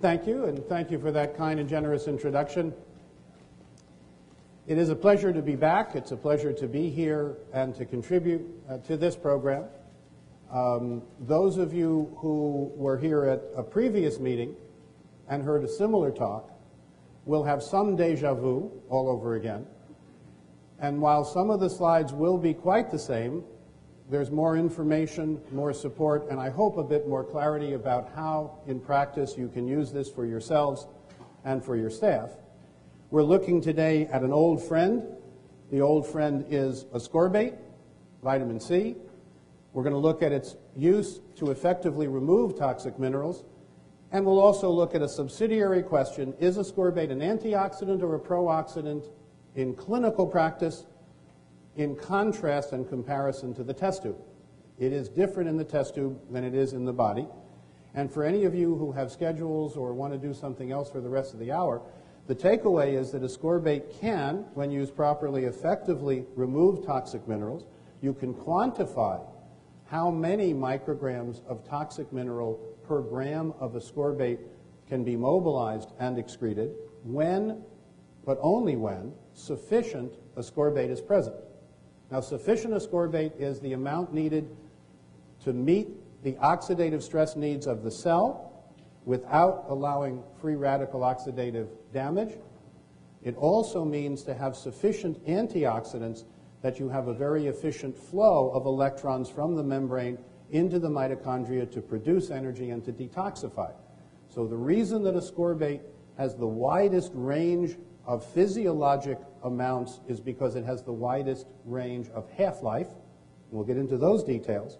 Thank you, and thank you for that kind and generous introduction. It is a pleasure to be back. It's a pleasure to be here and to contribute uh, to this program. Um, those of you who were here at a previous meeting and heard a similar talk will have some deja vu all over again. And while some of the slides will be quite the same, there's more information, more support, and I hope a bit more clarity about how, in practice, you can use this for yourselves and for your staff. We're looking today at an old friend. The old friend is ascorbate, vitamin C. We're going to look at its use to effectively remove toxic minerals. And we'll also look at a subsidiary question, is ascorbate an antioxidant or a pro-oxidant in clinical practice in contrast and comparison to the test tube. It is different in the test tube than it is in the body. And for any of you who have schedules or want to do something else for the rest of the hour, the takeaway is that ascorbate can, when used properly, effectively remove toxic minerals. You can quantify how many micrograms of toxic mineral per gram of ascorbate can be mobilized and excreted when, but only when, sufficient ascorbate is present. Now, sufficient ascorbate is the amount needed to meet the oxidative stress needs of the cell without allowing free radical oxidative damage. It also means to have sufficient antioxidants that you have a very efficient flow of electrons from the membrane into the mitochondria to produce energy and to detoxify. So the reason that ascorbate has the widest range of physiologic amounts is because it has the widest range of half-life. We'll get into those details.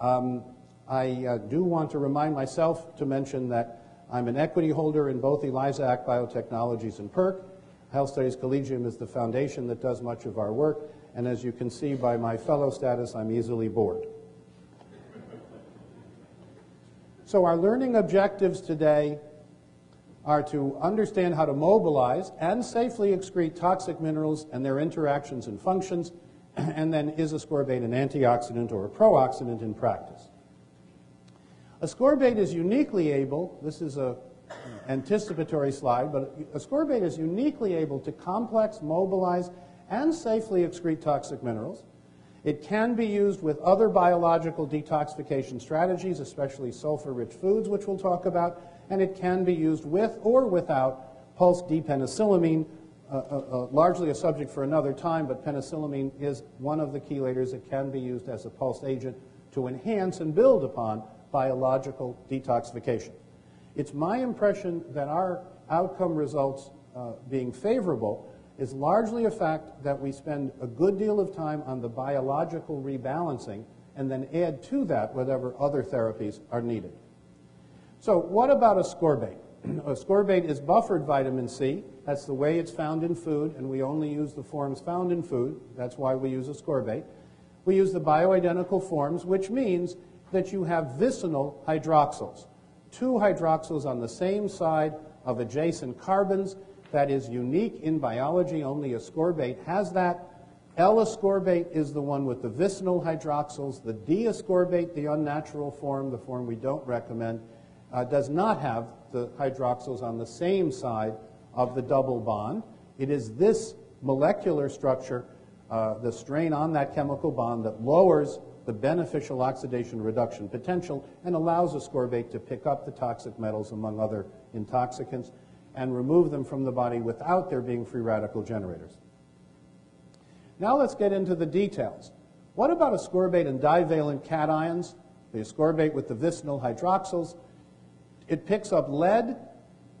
Um, I uh, do want to remind myself to mention that I'm an equity holder in both ELISA Biotechnologies and PERC. Health Studies Collegium is the foundation that does much of our work, and as you can see by my fellow status, I'm easily bored. So our learning objectives today are to understand how to mobilize and safely excrete toxic minerals and their interactions and functions, and then is ascorbate an antioxidant or a pro-oxidant in practice. Ascorbate is uniquely able, this is a anticipatory slide, but ascorbate is uniquely able to complex, mobilize, and safely excrete toxic minerals. It can be used with other biological detoxification strategies, especially sulfur-rich foods, which we'll talk about, and it can be used with or without pulse D-penicillamine, uh, uh, uh, largely a subject for another time, but penicillamine is one of the chelators that can be used as a pulse agent to enhance and build upon biological detoxification. It's my impression that our outcome results uh, being favorable is largely a fact that we spend a good deal of time on the biological rebalancing and then add to that whatever other therapies are needed. So what about ascorbate? ascorbate is buffered vitamin C. That's the way it's found in food, and we only use the forms found in food. That's why we use ascorbate. We use the bioidentical forms, which means that you have vicinal hydroxyls. Two hydroxyls on the same side of adjacent carbons. That is unique in biology. Only ascorbate has that. L-ascorbate is the one with the vicinal hydroxyls. The D-ascorbate, the unnatural form, the form we don't recommend, uh, does not have the hydroxyls on the same side of the double bond. It is this molecular structure, uh, the strain on that chemical bond, that lowers the beneficial oxidation reduction potential and allows ascorbate to pick up the toxic metals, among other intoxicants, and remove them from the body without there being free radical generators. Now let's get into the details. What about ascorbate and divalent cations? The ascorbate with the vicinal hydroxyls it picks up lead,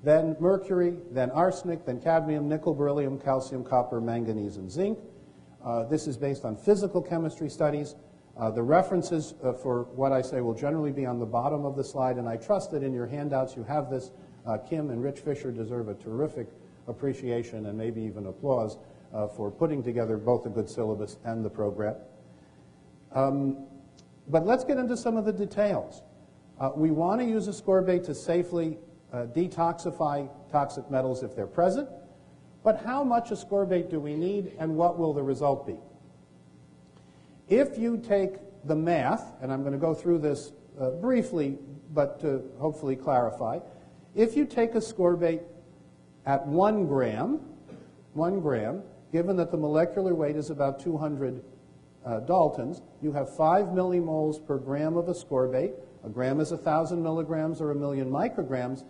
then mercury, then arsenic, then cadmium, nickel, beryllium, calcium, copper, manganese, and zinc. Uh, this is based on physical chemistry studies. Uh, the references uh, for what I say will generally be on the bottom of the slide, and I trust that in your handouts you have this. Uh, Kim and Rich Fisher deserve a terrific appreciation and maybe even applause uh, for putting together both a good syllabus and the program. Um, but let's get into some of the details. Uh, we want to use ascorbate to safely uh, detoxify toxic metals if they're present, but how much ascorbate do we need and what will the result be? If you take the math, and I'm going to go through this uh, briefly, but to hopefully clarify, If you take ascorbate at one gram, one gram, given that the molecular weight is about 200 uh, Daltons, you have 5 millimoles per gram of ascorbate. A gram is 1,000 milligrams or a million micrograms,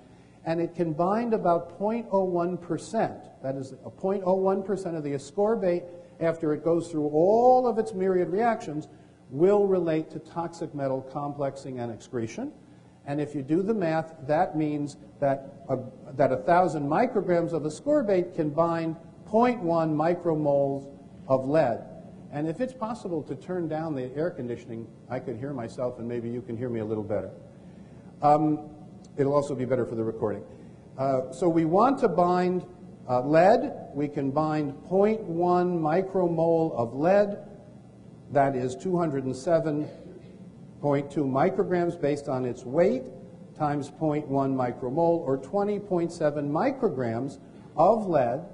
and it can bind about 0.01%. That is, a 0.01% of the ascorbate, after it goes through all of its myriad reactions, will relate to toxic metal complexing and excretion. And if you do the math, that means that a, that 1,000 micrograms of ascorbate can bind 0.1 micromoles of lead. And if it's possible to turn down the air conditioning, I could hear myself, and maybe you can hear me a little better. Um, it'll also be better for the recording. Uh, so we want to bind uh, lead. We can bind 0.1 micromole of lead. That is 207.2 micrograms based on its weight times 0.1 micromole, or 20.7 micrograms of lead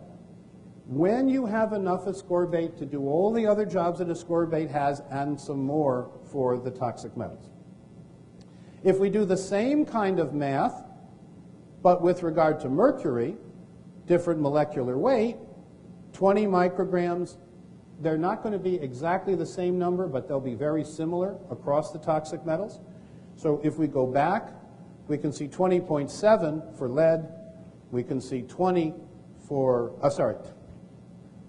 when you have enough ascorbate to do all the other jobs that ascorbate has and some more for the toxic metals. If we do the same kind of math, but with regard to mercury, different molecular weight, 20 micrograms, they're not going to be exactly the same number, but they'll be very similar across the toxic metals. So if we go back, we can see 20.7 for lead, we can see 20 for, uh, sorry,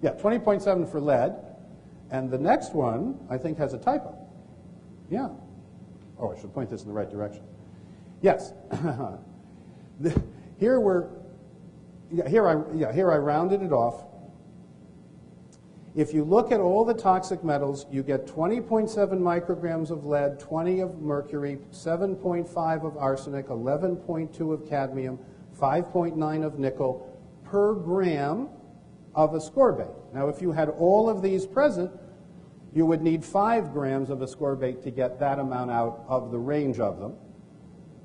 yeah, 20.7 for lead. And the next one, I think, has a typo. Yeah. Oh, I should point this in the right direction. Yes. here we're, yeah, here I, yeah, here I rounded it off. If you look at all the toxic metals, you get 20.7 micrograms of lead, 20 of mercury, 7.5 of arsenic, 11.2 of cadmium, 5.9 of nickel per gram of ascorbate. Now, if you had all of these present, you would need five grams of ascorbate to get that amount out of the range of them.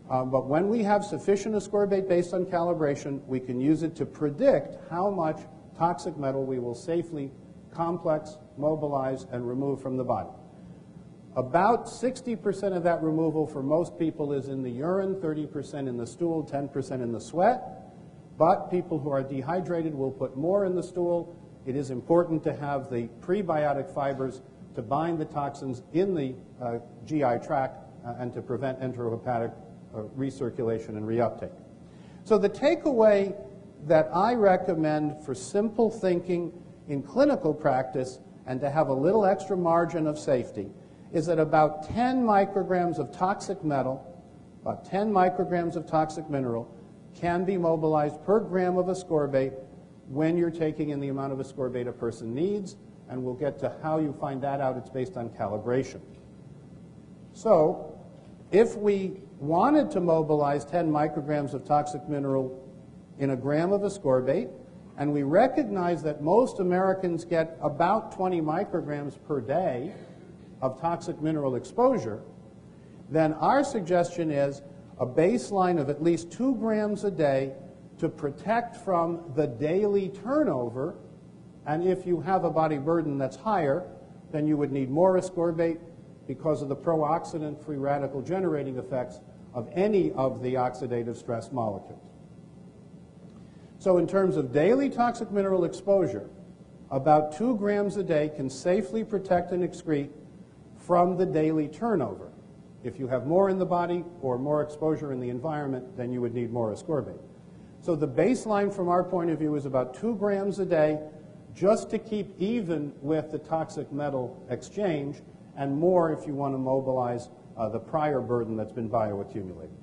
Um, but when we have sufficient ascorbate based on calibration, we can use it to predict how much toxic metal we will safely complex, mobilize, and remove from the body. About 60% of that removal for most people is in the urine, 30% in the stool, 10% in the sweat. But people who are dehydrated will put more in the stool. It is important to have the prebiotic fibers to bind the toxins in the uh, GI tract uh, and to prevent enterohepatic uh, recirculation and reuptake. So the takeaway that I recommend for simple thinking in clinical practice and to have a little extra margin of safety is that about 10 micrograms of toxic metal, about 10 micrograms of toxic mineral, can be mobilized per gram of ascorbate when you're taking in the amount of ascorbate a person needs, and we'll get to how you find that out. It's based on calibration. So, if we wanted to mobilize 10 micrograms of toxic mineral in a gram of ascorbate, and we recognize that most Americans get about 20 micrograms per day of toxic mineral exposure, then our suggestion is a baseline of at least two grams a day to protect from the daily turnover. And if you have a body burden that's higher, then you would need more ascorbate because of the pro-oxidant free radical generating effects of any of the oxidative stress molecules. So in terms of daily toxic mineral exposure, about two grams a day can safely protect and excrete from the daily turnover. If you have more in the body or more exposure in the environment, then you would need more ascorbate. So the baseline from our point of view is about two grams a day just to keep even with the toxic metal exchange and more if you want to mobilize uh, the prior burden that's been bioaccumulated.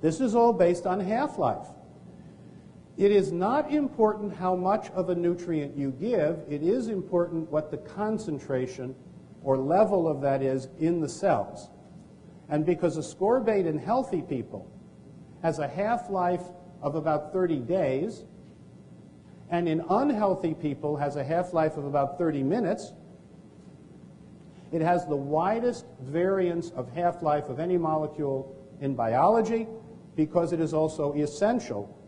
This is all based on half-life. It is not important how much of a nutrient you give. It is important what the concentration or level of that is in the cells. And because ascorbate in healthy people has a half-life of about 30 days, and in unhealthy people has a half-life of about 30 minutes, it has the widest variance of half-life of any molecule in biology because it is also essential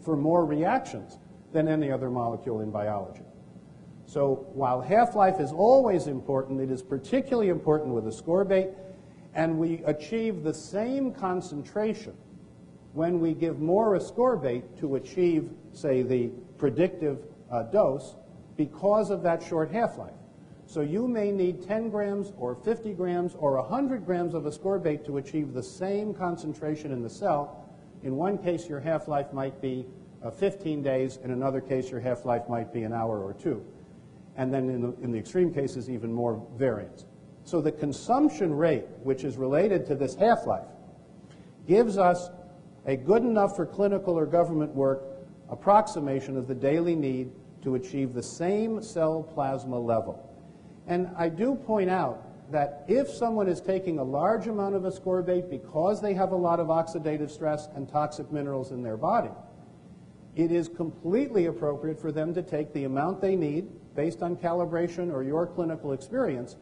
for more reactions than any other molecule in biology. So while half-life is always important, it is particularly important with ascorbate and we achieve the same concentration when we give more ascorbate to achieve, say, the predictive uh, dose because of that short half-life. So you may need 10 grams or 50 grams or 100 grams of ascorbate to achieve the same concentration in the cell. In one case, your half-life might be uh, 15 days. In another case, your half-life might be an hour or two. And then in the, in the extreme cases, even more variance. So the consumption rate, which is related to this half-life, gives us a good enough for clinical or government work approximation of the daily need to achieve the same cell plasma level. And I do point out that if someone is taking a large amount of ascorbate because they have a lot of oxidative stress and toxic minerals in their body, it is completely appropriate for them to take the amount they need based on calibration or your clinical experience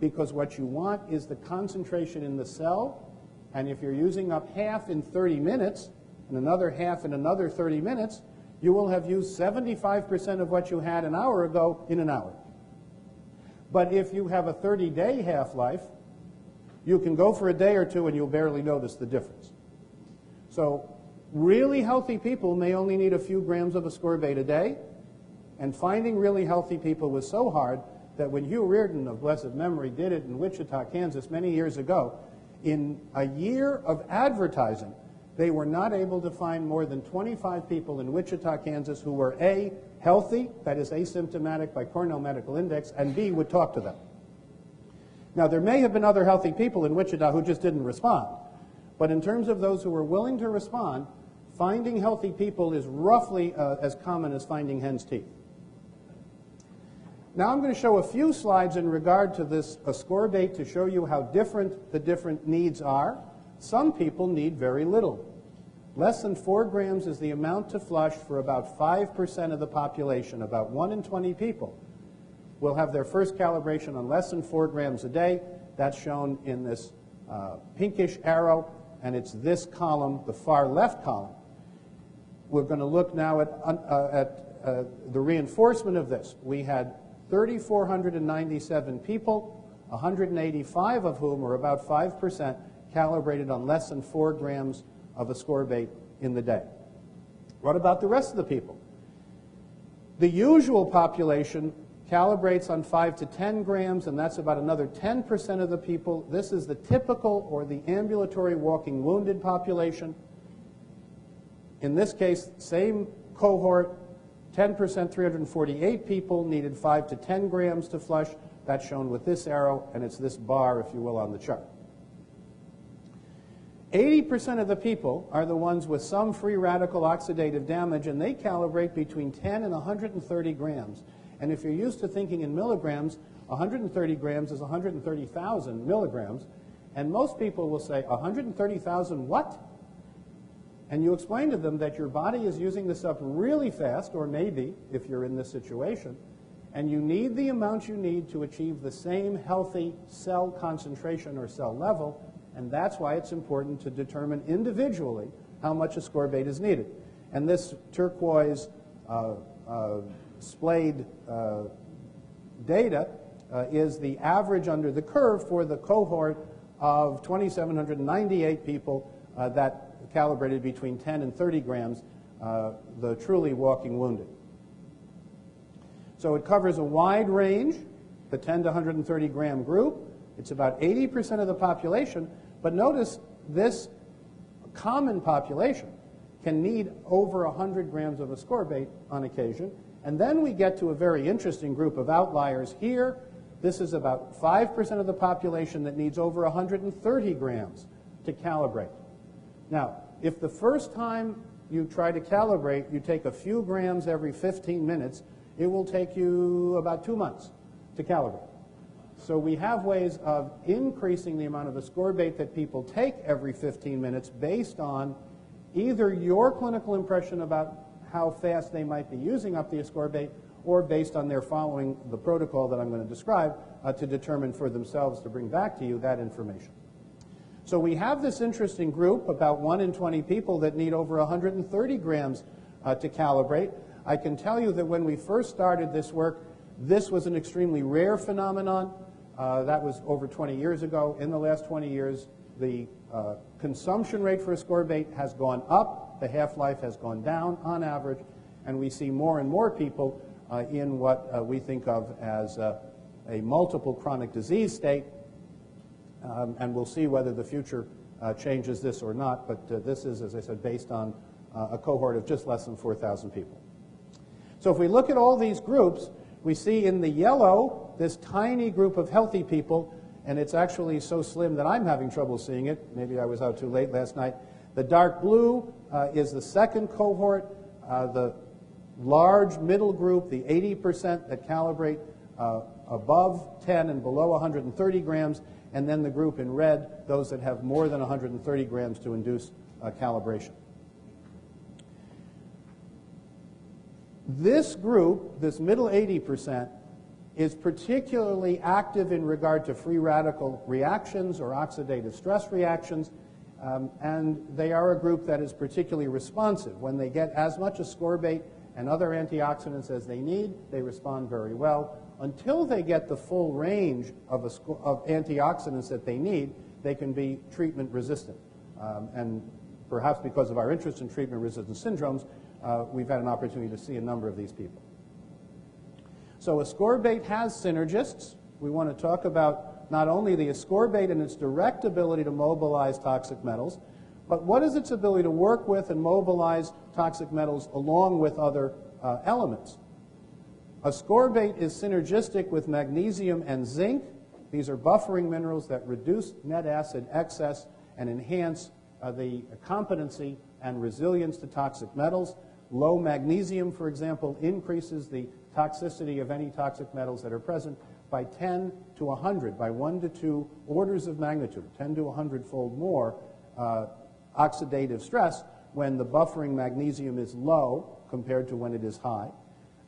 because what you want is the concentration in the cell and if you're using up half in 30 minutes and another half in another 30 minutes, you will have used 75% of what you had an hour ago in an hour. But if you have a 30-day half-life, you can go for a day or two and you'll barely notice the difference. So really healthy people may only need a few grams of ascorbate a day, and finding really healthy people was so hard that when Hugh Riordan of blessed memory did it in Wichita, Kansas many years ago, in a year of advertising, they were not able to find more than 25 people in Wichita, Kansas who were A, healthy, that is asymptomatic by Cornell Medical Index, and B, would talk to them. Now, there may have been other healthy people in Wichita who just didn't respond. But in terms of those who were willing to respond, finding healthy people is roughly uh, as common as finding hen's teeth. Now I'm going to show a few slides in regard to this ascorbate to show you how different the different needs are. Some people need very little. Less than 4 grams is the amount to flush for about 5% of the population. About 1 in 20 people will have their first calibration on less than 4 grams a day. That's shown in this uh, pinkish arrow, and it's this column, the far left column. We're going to look now at, uh, at uh, the reinforcement of this. We had 3,497 people, 185 of whom, or about 5%, calibrated on less than 4 grams of ascorbate in the day. What about the rest of the people? The usual population calibrates on 5 to 10 grams, and that's about another 10% of the people. This is the typical or the ambulatory walking wounded population. In this case, same cohort, 10%, 348 people needed 5 to 10 grams to flush. That's shown with this arrow, and it's this bar, if you will, on the chart. 80% of the people are the ones with some free radical oxidative damage, and they calibrate between 10 and 130 grams. And if you're used to thinking in milligrams, 130 grams is 130,000 milligrams. And most people will say, 130,000 what? And you explain to them that your body is using this up really fast, or maybe, if you're in this situation, and you need the amount you need to achieve the same healthy cell concentration or cell level and that's why it's important to determine individually how much ascorbate is needed. And this turquoise uh, uh, splayed uh, data uh, is the average under the curve for the cohort of 2,798 people uh, that calibrated between 10 and 30 grams, uh, the truly walking wounded. So it covers a wide range, the 10 to 130 gram group. It's about 80% of the population, but notice this common population can need over 100 grams of ascorbate on occasion. And then we get to a very interesting group of outliers here. This is about 5% of the population that needs over 130 grams to calibrate. Now, if the first time you try to calibrate, you take a few grams every 15 minutes, it will take you about two months to calibrate. So we have ways of increasing the amount of ascorbate that people take every 15 minutes based on either your clinical impression about how fast they might be using up the ascorbate or based on their following the protocol that I'm going to describe uh, to determine for themselves to bring back to you that information. So we have this interesting group, about 1 in 20 people that need over 130 grams uh, to calibrate. I can tell you that when we first started this work, this was an extremely rare phenomenon. Uh, that was over 20 years ago. In the last 20 years, the uh, consumption rate for ascorbate has gone up, the half-life has gone down on average, and we see more and more people uh, in what uh, we think of as uh, a multiple chronic disease state, um, and we'll see whether the future uh, changes this or not, but uh, this is, as I said, based on uh, a cohort of just less than 4,000 people. So if we look at all these groups, we see in the yellow this tiny group of healthy people, and it's actually so slim that I'm having trouble seeing it. Maybe I was out too late last night. The dark blue uh, is the second cohort. Uh, the large middle group, the 80% that calibrate uh, above 10 and below 130 grams, and then the group in red, those that have more than 130 grams to induce uh, calibration. This group, this middle 80%, is particularly active in regard to free radical reactions or oxidative stress reactions, um, and they are a group that is particularly responsive. When they get as much ascorbate and other antioxidants as they need, they respond very well until they get the full range of, of antioxidants that they need, they can be treatment resistant. Um, and perhaps because of our interest in treatment resistant syndromes, uh, we've had an opportunity to see a number of these people. So ascorbate has synergists. We want to talk about not only the ascorbate and its direct ability to mobilize toxic metals, but what is its ability to work with and mobilize toxic metals along with other uh, elements. Ascorbate is synergistic with magnesium and zinc. These are buffering minerals that reduce net acid excess and enhance uh, the competency and resilience to toxic metals. Low magnesium, for example, increases the toxicity of any toxic metals that are present by 10 to 100, by 1 to 2 orders of magnitude, 10 to 100 fold more uh, oxidative stress when the buffering magnesium is low compared to when it is high.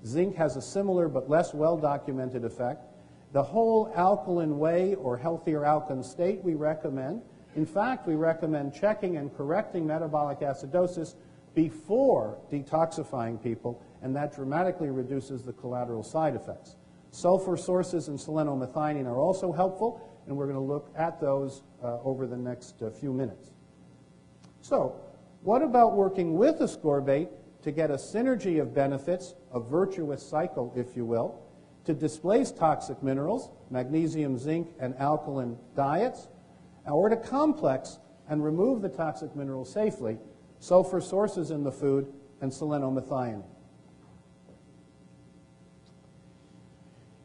Zinc has a similar but less well-documented effect. The whole alkaline way or healthier alkaline state we recommend. In fact, we recommend checking and correcting metabolic acidosis before detoxifying people, and that dramatically reduces the collateral side effects. Sulfur sources and selenomethionine are also helpful, and we're going to look at those uh, over the next uh, few minutes. So, what about working with ascorbate to get a synergy of benefits, a virtuous cycle, if you will, to displace toxic minerals, magnesium, zinc, and alkaline diets, or to complex and remove the toxic minerals safely, sulfur sources in the food, and selenomethionine.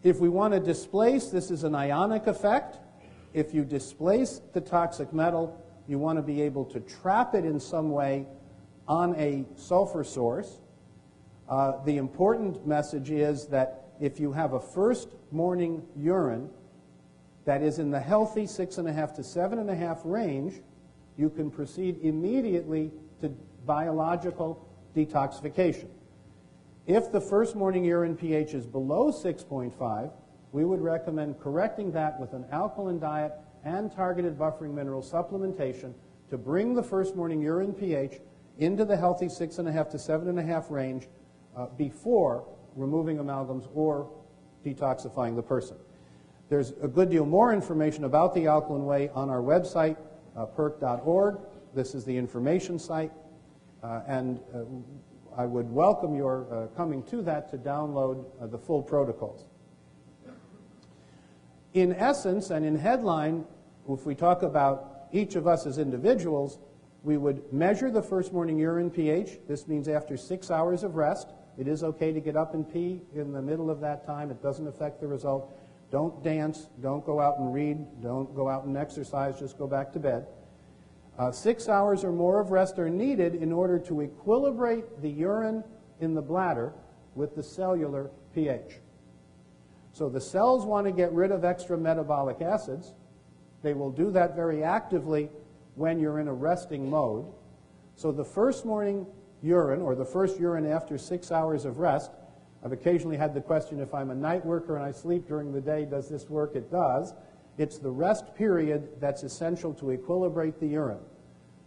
If we want to displace, this is an ionic effect. If you displace the toxic metal, you want to be able to trap it in some way on a sulfur source. Uh, the important message is that if you have a first morning urine that is in the healthy six and a half to seven and a half range, you can proceed immediately to biological detoxification. If the first morning urine pH is below 6.5, we would recommend correcting that with an alkaline diet and targeted buffering mineral supplementation to bring the first morning urine pH into the healthy six and a half to seven and a half range uh, before removing amalgams or detoxifying the person. There's a good deal more information about the alkaline way on our website, uh, perc.org. This is the information site. Uh, and uh, I would welcome your uh, coming to that to download uh, the full protocols. In essence and in headline, if we talk about each of us as individuals, we would measure the first morning urine pH. This means after six hours of rest. It is okay to get up and pee in the middle of that time. It doesn't affect the result. Don't dance. Don't go out and read. Don't go out and exercise. Just go back to bed. Uh, six hours or more of rest are needed in order to equilibrate the urine in the bladder with the cellular pH. So the cells want to get rid of extra metabolic acids. They will do that very actively when you're in a resting mode. So the first morning urine, or the first urine after six hours of rest, I've occasionally had the question if I'm a night worker and I sleep during the day, does this work? It does. It's the rest period that's essential to equilibrate the urine.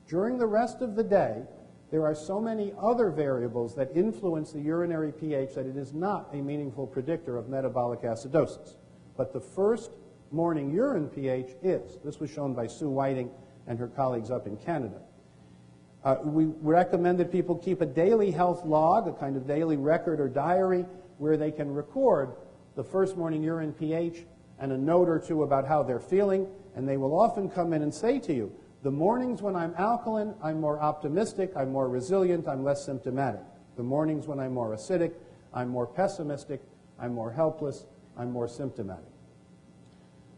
During the rest of the day, there are so many other variables that influence the urinary pH that it is not a meaningful predictor of metabolic acidosis. But the first morning urine pH is. This was shown by Sue Whiting and her colleagues up in Canada. Uh, we recommend that people keep a daily health log, a kind of daily record or diary, where they can record the first morning urine pH and a note or two about how they're feeling, and they will often come in and say to you, the mornings when I'm alkaline, I'm more optimistic, I'm more resilient, I'm less symptomatic. The mornings when I'm more acidic, I'm more pessimistic, I'm more helpless, I'm more symptomatic.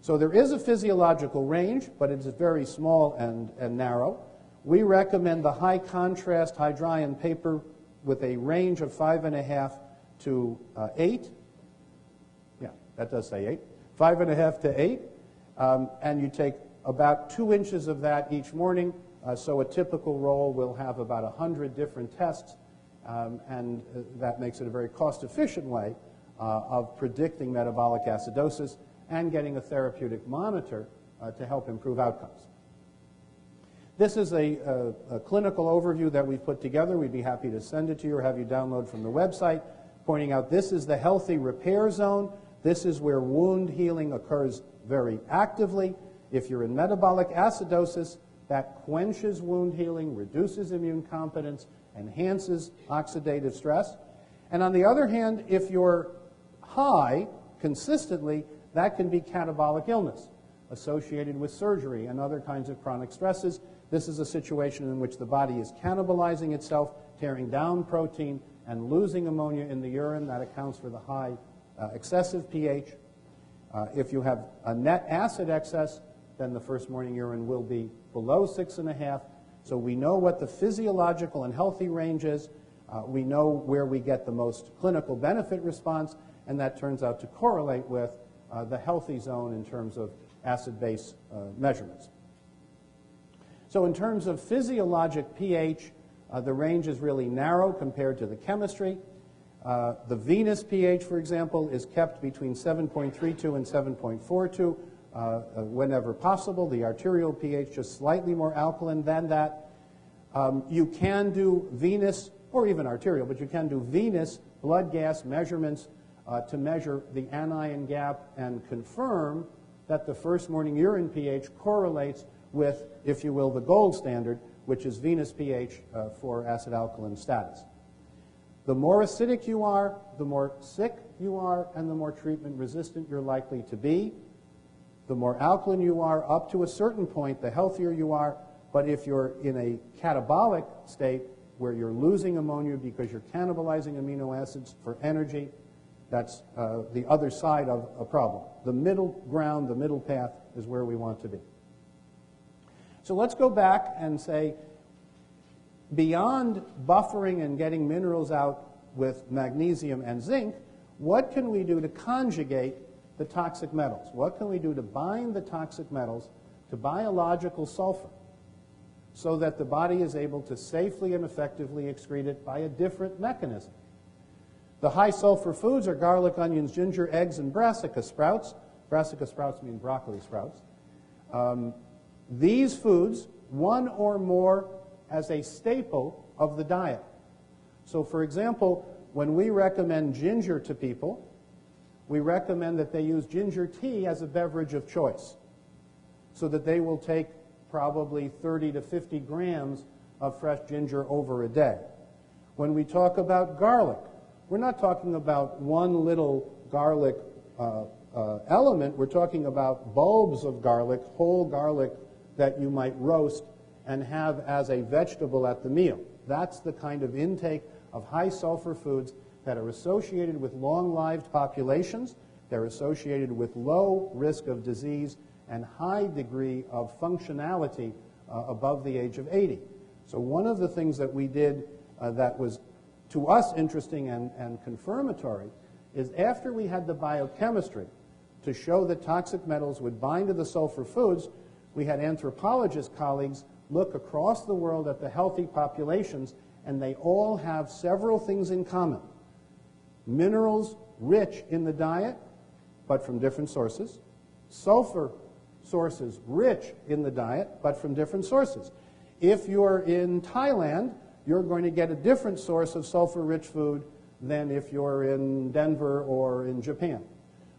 So there is a physiological range, but it's very small and, and narrow. We recommend the high contrast Hydrion paper with a range of five and a half to uh, eight. Yeah, that does say eight. Five and a half to eight. Um, and you take about two inches of that each morning. Uh, so a typical roll will have about 100 different tests, um, and uh, that makes it a very cost efficient way uh, of predicting metabolic acidosis and getting a therapeutic monitor uh, to help improve outcomes. This is a, a, a, clinical overview that we've put together. We'd be happy to send it to you or have you download from the website, pointing out this is the healthy repair zone. This is where wound healing occurs very actively. If you're in metabolic acidosis, that quenches wound healing, reduces immune competence, enhances oxidative stress. And on the other hand, if you're high consistently, that can be catabolic illness associated with surgery and other kinds of chronic stresses. This is a situation in which the body is cannibalizing itself, tearing down protein, and losing ammonia in the urine. That accounts for the high uh, excessive pH. Uh, if you have a net acid excess, then the first morning urine will be below six and a half. So we know what the physiological and healthy range is. Uh, we know where we get the most clinical benefit response, and that turns out to correlate with uh, the healthy zone in terms of acid-base uh, measurements. So in terms of physiologic pH, uh, the range is really narrow compared to the chemistry. Uh, the venous pH, for example, is kept between 7.32 and 7.42 uh, uh, whenever possible. The arterial pH just slightly more alkaline than that. Um, you can do venous, or even arterial, but you can do venous blood gas measurements uh, to measure the anion gap and confirm that the first morning urine pH correlates with, if you will, the gold standard, which is venous pH uh, for acid alkaline status. The more acidic you are, the more sick you are, and the more treatment resistant you're likely to be. The more alkaline you are, up to a certain point, the healthier you are. But if you're in a catabolic state where you're losing ammonia because you're cannibalizing amino acids for energy, that's uh, the other side of a problem. The middle ground, the middle path, is where we want to be. So let's go back and say, beyond buffering and getting minerals out with magnesium and zinc, what can we do to conjugate the toxic metals? What can we do to bind the toxic metals to biological sulfur so that the body is able to safely and effectively excrete it by a different mechanism? The high sulfur foods are garlic, onions, ginger, eggs, and brassica sprouts. Brassica sprouts mean broccoli sprouts. Um, these foods, one or more as a staple of the diet. So, for example, when we recommend ginger to people, we recommend that they use ginger tea as a beverage of choice so that they will take probably 30 to 50 grams of fresh ginger over a day. When we talk about garlic, we're not talking about one little garlic uh, uh, element. We're talking about bulbs of garlic, whole garlic that you might roast and have as a vegetable at the meal. That's the kind of intake of high sulfur foods that are associated with long-lived populations. They're associated with low risk of disease and high degree of functionality uh, above the age of 80. So one of the things that we did uh, that was to us interesting and, and confirmatory is after we had the biochemistry to show that toxic metals would bind to the sulfur foods, we had anthropologist colleagues look across the world at the healthy populations, and they all have several things in common. Minerals rich in the diet, but from different sources. Sulfur sources rich in the diet, but from different sources. If you're in Thailand, you're going to get a different source of sulfur-rich food than if you're in Denver or in Japan.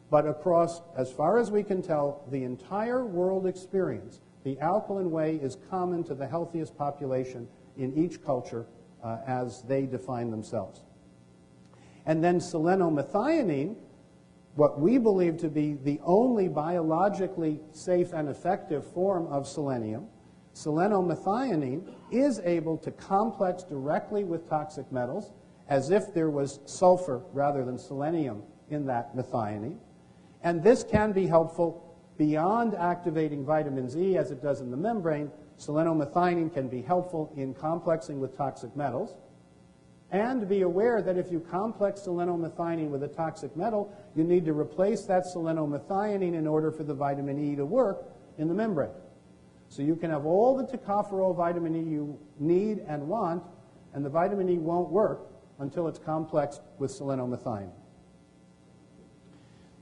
But across, as far as we can tell, the entire world experience, The alkaline way is common to the healthiest population in each culture uh, as they define themselves. And then selenomethionine, what we believe to be the only biologically safe and effective form of selenium, selenomethionine is able to complex directly with toxic metals as if there was sulfur rather than selenium in that methionine. And this can be helpful beyond activating vitamin Z as it does in the membrane. Selenomethionine can be helpful in complexing with toxic metals. And be aware that if you complex selenomethionine with a toxic metal, you need to replace that selenomethionine in order for the vitamin E to work in the membrane. So you can have all the tocopherol vitamin E you need and want, and the vitamin E won't work until it's complexed with selenomethionine.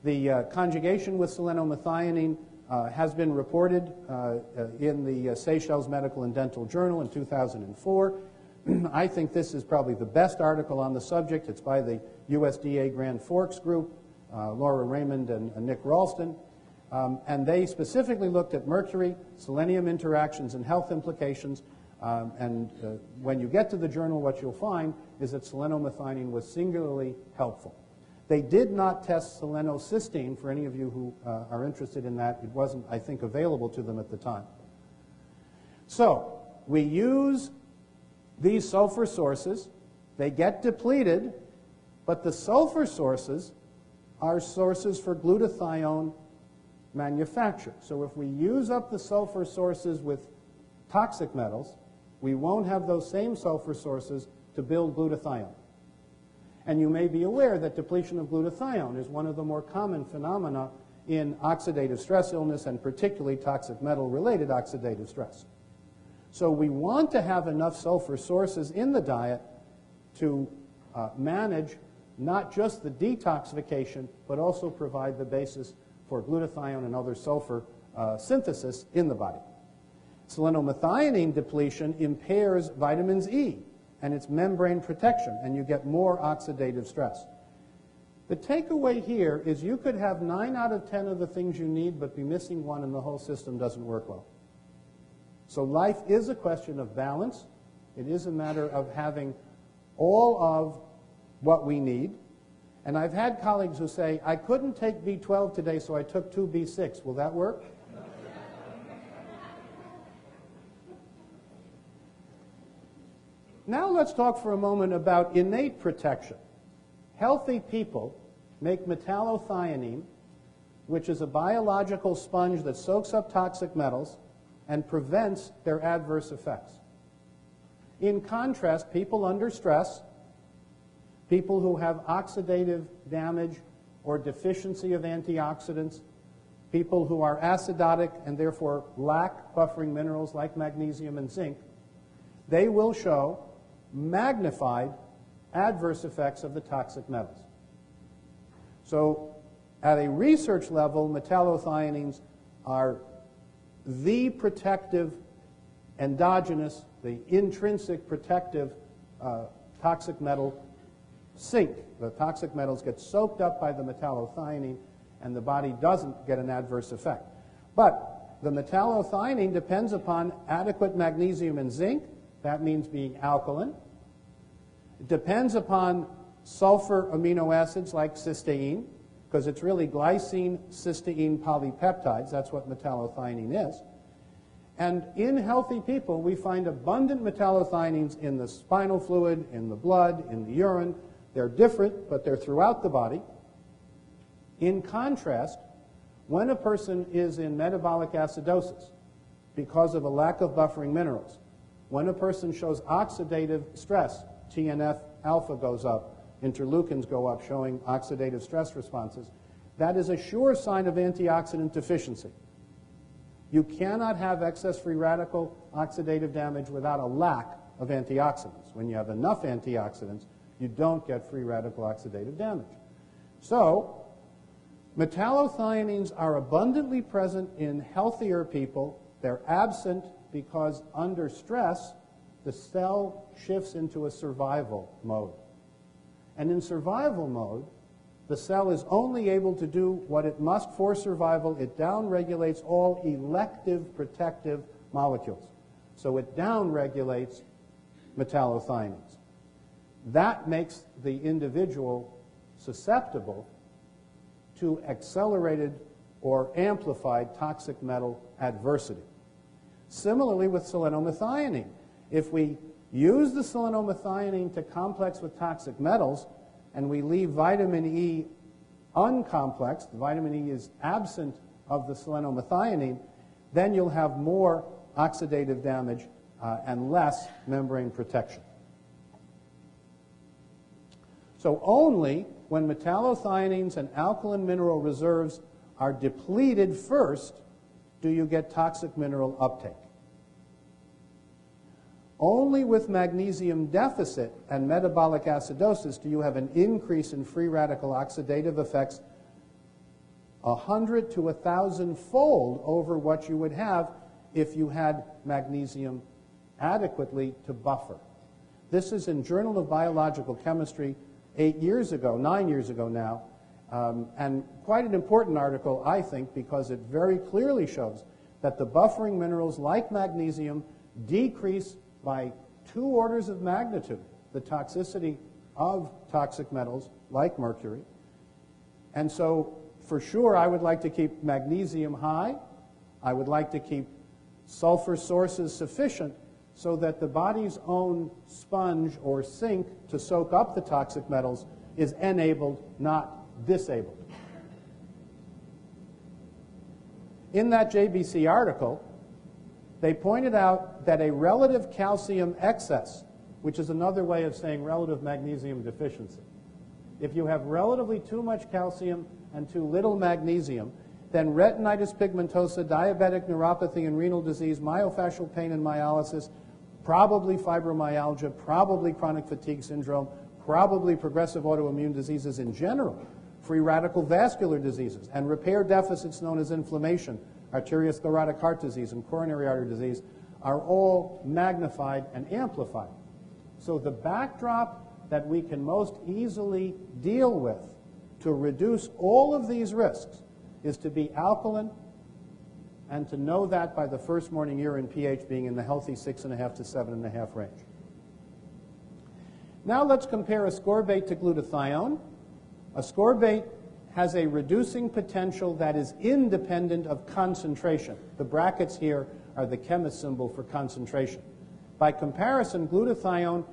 The uh, conjugation with selenomethionine uh, has been reported uh, in the uh, Seychelles Medical and Dental Journal in 2004. I think this is probably the best article on the subject. It's by the USDA Grand Forks Group, uh, Laura Raymond and Nick Ralston. Um, and they specifically looked at mercury, selenium interactions, and health implications. Um, and uh, when you get to the journal, what you'll find is that selenomethionine was singularly helpful. They did not test selenocysteine for any of you who uh, are interested in that. It wasn't, I think, available to them at the time. So we use these sulfur sources. They get depleted, but the sulfur sources are sources for glutathione manufacture. So if we use up the sulfur sources with toxic metals, we won't have those same sulfur sources to build glutathione. And you may be aware that depletion of glutathione is one of the more common phenomena in oxidative stress illness and particularly toxic metal-related oxidative stress. So we want to have enough sulfur sources in the diet to uh, manage not just the detoxification, but also provide the basis for glutathione and other sulfur uh, synthesis in the body. Selenomethionine depletion impairs vitamins E and its membrane protection, and you get more oxidative stress. The takeaway here is you could have 9 out of 10 of the things you need, but be missing one and the whole system doesn't work well. So life is a question of balance. It is a matter of having all of what we need and I've had colleagues who say, I couldn't take B12 today, so I took two B6. Will that work? now let's talk for a moment about innate protection. Healthy people make metallothionein, which is a biological sponge that soaks up toxic metals and prevents their adverse effects. In contrast, people under stress people who have oxidative damage or deficiency of antioxidants, people who are acidotic and therefore lack buffering minerals like magnesium and zinc, they will show magnified adverse effects of the toxic metals. So at a research level, metallothioneins are the protective endogenous, the intrinsic protective uh, toxic metal sink. The toxic metals get soaked up by the metallothionein, and the body doesn't get an adverse effect. But the metallothionein depends upon adequate magnesium and zinc. That means being alkaline. It depends upon sulfur amino acids like cysteine, because it's really glycine cysteine polypeptides. That's what metallothionein is. And in healthy people, we find abundant metallothioneins in the spinal fluid, in the blood, in the urine, they're different, but they're throughout the body. In contrast, when a person is in metabolic acidosis because of a lack of buffering minerals, when a person shows oxidative stress, TNF alpha goes up, interleukins go up, showing oxidative stress responses, that is a sure sign of antioxidant deficiency. You cannot have excess free radical oxidative damage without a lack of antioxidants. When you have enough antioxidants, you don't get free radical oxidative damage. So, metallothioneins are abundantly present in healthier people. They're absent because under stress, the cell shifts into a survival mode. And in survival mode, the cell is only able to do what it must for survival. It downregulates all elective protective molecules. So it downregulates metallothioneins. That makes the individual susceptible to accelerated or amplified toxic metal adversity. Similarly with selenomethionine, if we use the selenomethionine to complex with toxic metals and we leave vitamin E uncomplexed, vitamin E is absent of the selenomethionine, then you'll have more oxidative damage uh, and less membrane protection. So only when metallothioneins and alkaline mineral reserves are depleted first do you get toxic mineral uptake. Only with magnesium deficit and metabolic acidosis do you have an increase in free radical oxidative effects a hundred to a thousand fold over what you would have if you had magnesium adequately to buffer. This is in Journal of Biological Chemistry eight years ago, nine years ago now, um, and quite an important article, I think, because it very clearly shows that the buffering minerals like magnesium decrease by two orders of magnitude the toxicity of toxic metals like mercury. And so, for sure, I would like to keep magnesium high. I would like to keep sulfur sources sufficient so that the body's own sponge or sink to soak up the toxic metals is enabled, not disabled. In that JBC article, they pointed out that a relative calcium excess, which is another way of saying relative magnesium deficiency, if you have relatively too much calcium and too little magnesium, then retinitis pigmentosa, diabetic neuropathy and renal disease, myofascial pain and myolysis, probably fibromyalgia, probably chronic fatigue syndrome, probably progressive autoimmune diseases in general, free radical vascular diseases, and repair deficits known as inflammation, arteriosclerotic heart disease, and coronary artery disease are all magnified and amplified. So the backdrop that we can most easily deal with to reduce all of these risks is to be alkaline and to know that by the first morning urine pH being in the healthy 6.5 to 7.5 range. Now let's compare ascorbate to glutathione. Ascorbate has a reducing potential that is independent of concentration. The brackets here are the chemist symbol for concentration. By comparison, glutathione,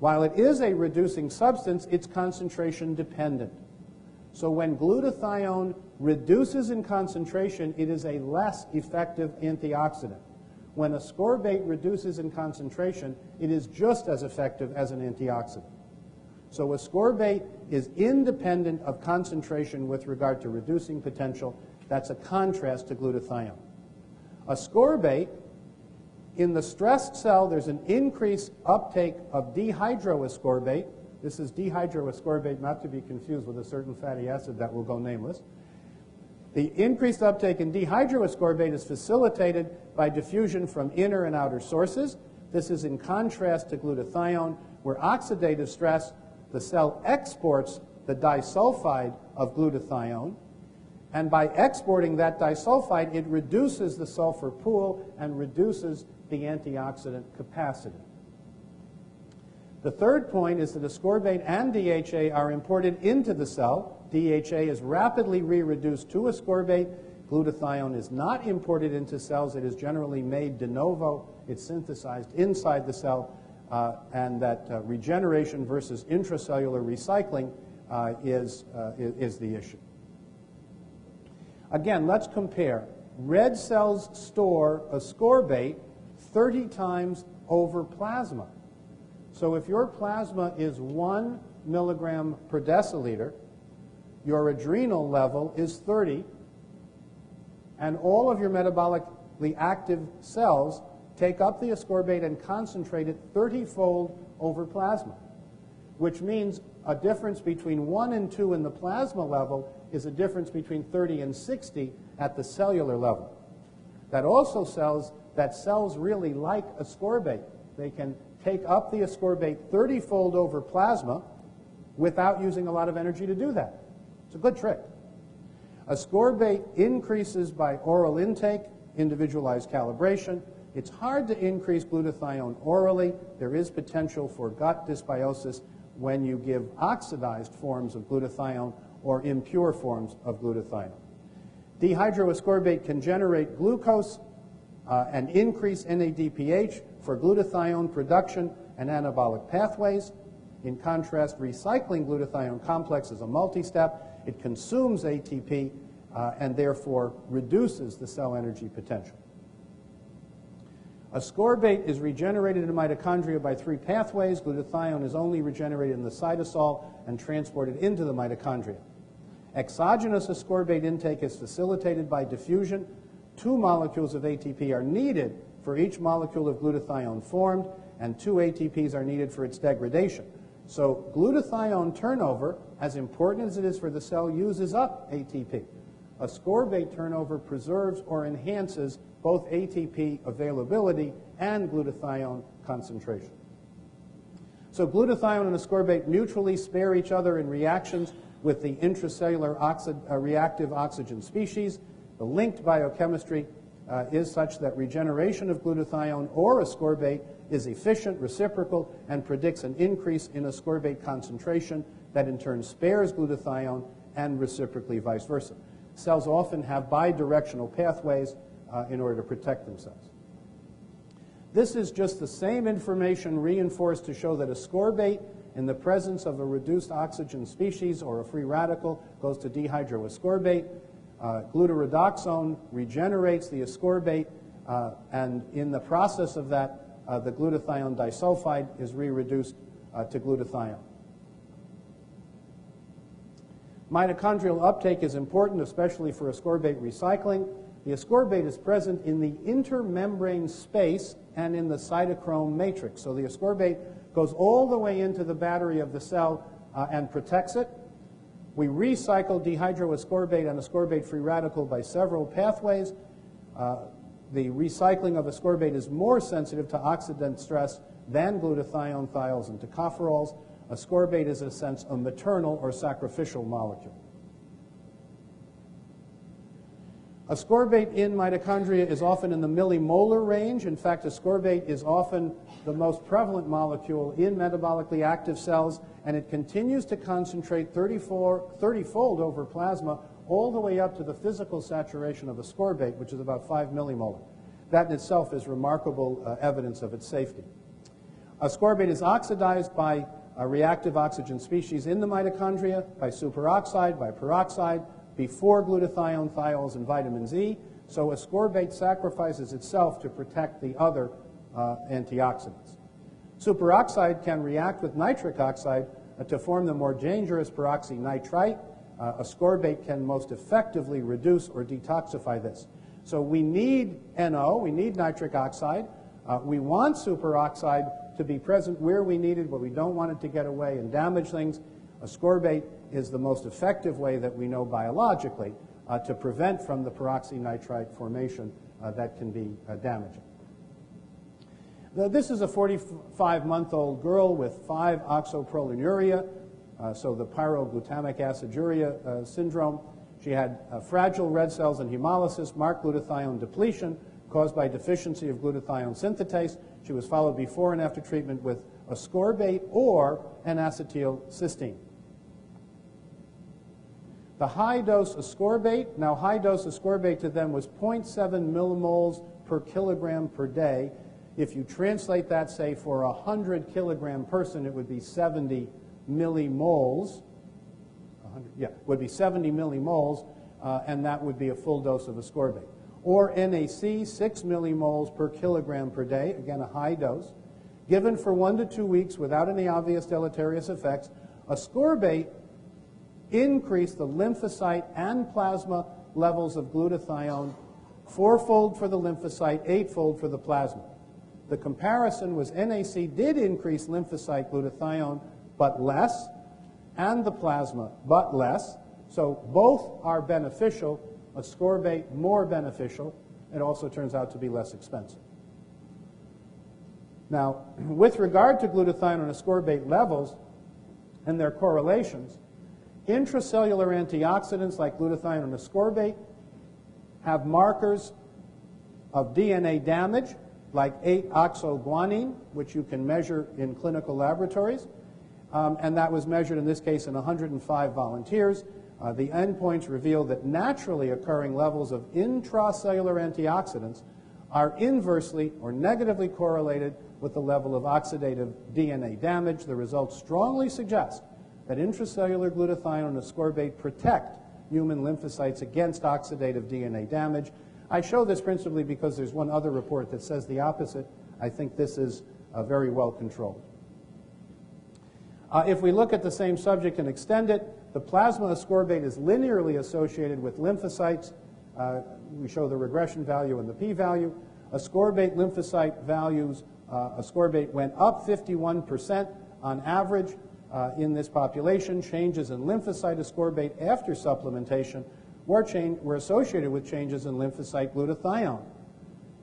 while it is a reducing substance, it's concentration dependent. So when glutathione reduces in concentration, it is a less effective antioxidant. When ascorbate reduces in concentration, it is just as effective as an antioxidant. So ascorbate is independent of concentration with regard to reducing potential. That's a contrast to glutathione. Ascorbate, in the stressed cell, there's an increased uptake of dehydroascorbate, this is dehydroascorbate, not to be confused with a certain fatty acid that will go nameless. The increased uptake in dehydroascorbate is facilitated by diffusion from inner and outer sources. This is in contrast to glutathione, where oxidative stress, the cell exports the disulfide of glutathione, and by exporting that disulfide, it reduces the sulfur pool and reduces the antioxidant capacity. The third point is that ascorbate and DHA are imported into the cell. DHA is rapidly re-reduced to ascorbate. Glutathione is not imported into cells. It is generally made de novo. It's synthesized inside the cell. Uh, and that uh, regeneration versus intracellular recycling uh, is, uh, is the issue. Again, let's compare. Red cells store ascorbate 30 times over plasma. So if your plasma is 1 milligram per deciliter, your adrenal level is 30, and all of your metabolically active cells take up the ascorbate and concentrate it 30-fold over plasma, which means a difference between 1 and 2 in the plasma level is a difference between 30 and 60 at the cellular level. That also tells that cells really like ascorbate. They can take up the ascorbate 30-fold over plasma without using a lot of energy to do that. It's a good trick. Ascorbate increases by oral intake, individualized calibration. It's hard to increase glutathione orally. There is potential for gut dysbiosis when you give oxidized forms of glutathione or impure forms of glutathione. Dehydroascorbate can generate glucose uh, and increase NADPH for glutathione production and anabolic pathways. In contrast, recycling glutathione complex is a multi-step. It consumes ATP uh, and therefore reduces the cell energy potential. Ascorbate is regenerated in mitochondria by three pathways. Glutathione is only regenerated in the cytosol and transported into the mitochondria. Exogenous ascorbate intake is facilitated by diffusion. Two molecules of ATP are needed for each molecule of glutathione formed, and two ATPs are needed for its degradation. So glutathione turnover, as important as it is for the cell, uses up ATP. Ascorbate turnover preserves or enhances both ATP availability and glutathione concentration. So glutathione and ascorbate mutually spare each other in reactions with the intracellular oxi uh, reactive oxygen species. The linked biochemistry uh, is such that regeneration of glutathione or ascorbate is efficient, reciprocal, and predicts an increase in ascorbate concentration that in turn spares glutathione and reciprocally vice versa. Cells often have bidirectional pathways uh, in order to protect themselves. This is just the same information reinforced to show that ascorbate in the presence of a reduced oxygen species or a free radical goes to dehydroascorbate. Uh, glutaredoxin regenerates the ascorbate, uh, and in the process of that, uh, the glutathione disulfide is re-reduced uh, to glutathione. Mitochondrial uptake is important, especially for ascorbate recycling. The ascorbate is present in the intermembrane space and in the cytochrome matrix. So the ascorbate goes all the way into the battery of the cell uh, and protects it. We recycle dehydroascorbate and ascorbate free radical by several pathways. Uh, the recycling of ascorbate is more sensitive to oxidant stress than glutathione, thiols, and tocopherols. Ascorbate is, in a sense, a maternal or sacrificial molecule. Ascorbate in mitochondria is often in the millimolar range. In fact, ascorbate is often the most prevalent molecule in metabolically active cells, and it continues to concentrate 34, 30-fold over plasma all the way up to the physical saturation of ascorbate, which is about 5 millimolar. That in itself is remarkable uh, evidence of its safety. Ascorbate is oxidized by reactive oxygen species in the mitochondria, by superoxide, by peroxide, before glutathione, thiols, and vitamin Z. So ascorbate sacrifices itself to protect the other uh, antioxidants. Superoxide can react with nitric oxide uh, to form the more dangerous peroxynitrite. Uh, ascorbate can most effectively reduce or detoxify this. So we need NO, we need nitric oxide. Uh, we want superoxide to be present where we need it, but we don't want it to get away and damage things. Ascorbate is the most effective way that we know biologically uh, to prevent from the peroxynitrite formation uh, that can be uh, damaging. Now, this is a 45-month-old girl with 5-oxoprolinuria, uh, so the pyroglutamic aciduria uh, syndrome. She had uh, fragile red cells and hemolysis, marked glutathione depletion caused by deficiency of glutathione synthetase. She was followed before and after treatment with ascorbate or N-acetylcysteine. The high dose ascorbate, now high dose ascorbate to them was 0.7 millimoles per kilogram per day. If you translate that, say, for a 100 kilogram person, it would be 70 millimoles. yeah, would be 70 millimoles, uh, and that would be a full dose of ascorbate. Or NAC, 6 millimoles per kilogram per day, again, a high dose, given for one to two weeks without any obvious deleterious effects. Ascorbate increased the lymphocyte and plasma levels of glutathione fourfold for the lymphocyte, eightfold for the plasma. The comparison was NAC did increase lymphocyte glutathione, but less, and the plasma, but less. So both are beneficial. Ascorbate more beneficial. It also turns out to be less expensive. Now, with regard to glutathione and ascorbate levels and their correlations, Intracellular antioxidants like glutathione and ascorbate have markers of DNA damage like 8-oxoguanine, which you can measure in clinical laboratories. Um, and that was measured in this case in 105 volunteers. Uh, the endpoints revealed that naturally occurring levels of intracellular antioxidants are inversely or negatively correlated with the level of oxidative DNA damage. The results strongly suggest that intracellular glutathione and ascorbate protect human lymphocytes against oxidative DNA damage. I show this principally because there's one other report that says the opposite. I think this is uh, very well controlled. Uh, if we look at the same subject and extend it, the plasma ascorbate is linearly associated with lymphocytes. Uh, we show the regression value and the p-value. Ascorbate lymphocyte values, uh, ascorbate went up 51% on average uh, in this population. Changes in lymphocyte ascorbate after supplementation were, were associated with changes in lymphocyte glutathione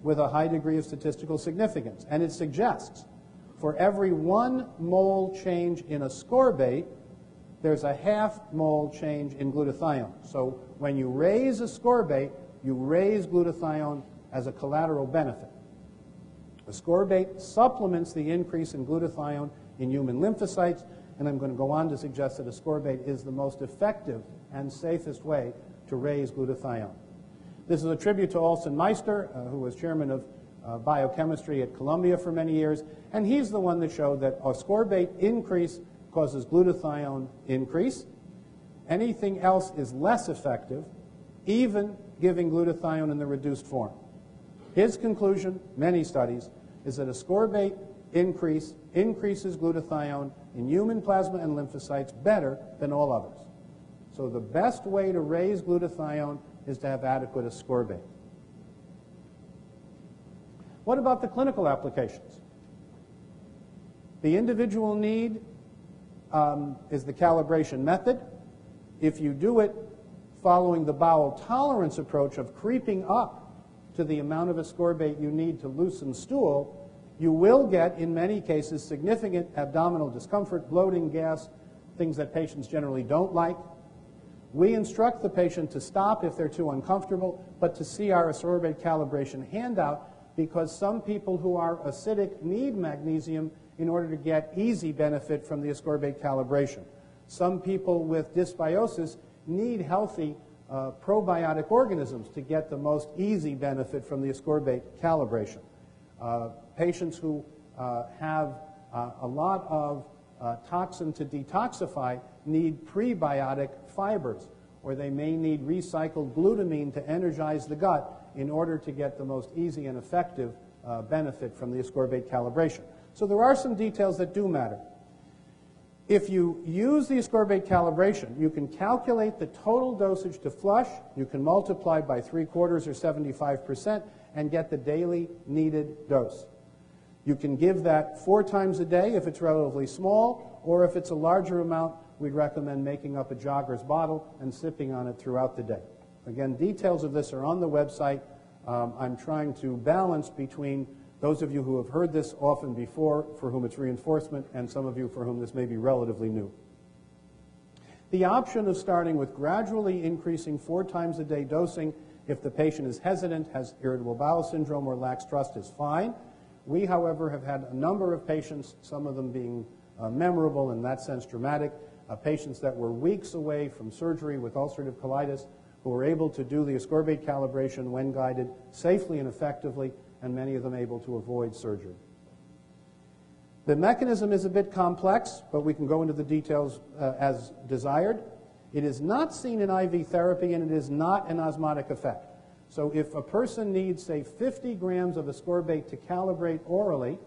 with a high degree of statistical significance. And it suggests for every one mole change in ascorbate, there's a half mole change in glutathione. So when you raise ascorbate, you raise glutathione as a collateral benefit. Ascorbate supplements the increase in glutathione in human lymphocytes, and I'm going to go on to suggest that ascorbate is the most effective and safest way to raise glutathione. This is a tribute to Alton Meister, uh, who was chairman of uh, biochemistry at Columbia for many years, and he's the one that showed that ascorbate increase causes glutathione increase. Anything else is less effective, even giving glutathione in the reduced form. His conclusion, many studies, is that ascorbate increase increases glutathione in human plasma and lymphocytes better than all others. So the best way to raise glutathione is to have adequate ascorbate. What about the clinical applications? The individual need um, is the calibration method. If you do it following the bowel tolerance approach of creeping up to the amount of ascorbate you need to loosen stool, you will get, in many cases, significant abdominal discomfort, bloating, gas, things that patients generally don't like. We instruct the patient to stop if they're too uncomfortable, but to see our ascorbate calibration handout because some people who are acidic need magnesium in order to get easy benefit from the ascorbate calibration. Some people with dysbiosis need healthy uh, probiotic organisms to get the most easy benefit from the ascorbate calibration. Uh, patients who uh, have uh, a lot of uh, toxin to detoxify need prebiotic fibers, or they may need recycled glutamine to energize the gut in order to get the most easy and effective uh, benefit from the ascorbate calibration. So there are some details that do matter. If you use the ascorbate calibration, you can calculate the total dosage to flush, you can multiply by three quarters or 75%, and get the daily needed dose. You can give that four times a day if it's relatively small, or if it's a larger amount, we'd recommend making up a jogger's bottle and sipping on it throughout the day. Again, details of this are on the website. Um, I'm trying to balance between those of you who have heard this often before, for whom it's reinforcement, and some of you for whom this may be relatively new. The option of starting with gradually increasing four times a day dosing if the patient is hesitant, has irritable bowel syndrome, or lacks trust is fine. We, however, have had a number of patients, some of them being uh, memorable, in that sense dramatic, uh, patients that were weeks away from surgery with ulcerative colitis who were able to do the ascorbate calibration when guided safely and effectively, and many of them able to avoid surgery. The mechanism is a bit complex, but we can go into the details uh, as desired. It is not seen in IV therapy, and it is not an osmotic effect. So if a person needs, say, 50 grams of ascorbate to calibrate orally,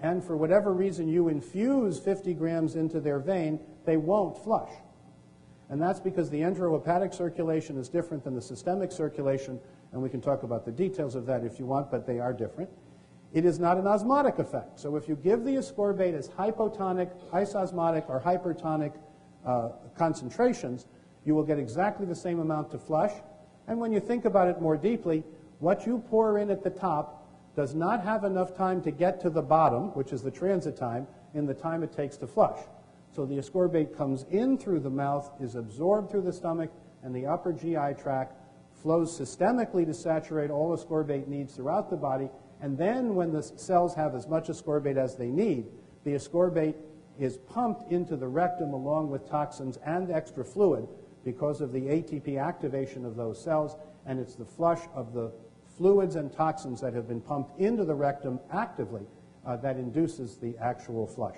and for whatever reason you infuse 50 grams into their vein, they won't flush. And that's because the enterohepatic circulation is different than the systemic circulation, and we can talk about the details of that if you want, but they are different. It is not an osmotic effect. So if you give the ascorbate as hypotonic, isosmotic, or hypertonic uh, concentrations, you will get exactly the same amount to flush, and when you think about it more deeply, what you pour in at the top does not have enough time to get to the bottom, which is the transit time, in the time it takes to flush. So the ascorbate comes in through the mouth, is absorbed through the stomach, and the upper GI tract flows systemically to saturate all ascorbate needs throughout the body. And then when the cells have as much ascorbate as they need, the ascorbate is pumped into the rectum along with toxins and extra fluid because of the ATP activation of those cells, and it's the flush of the fluids and toxins that have been pumped into the rectum actively uh, that induces the actual flush.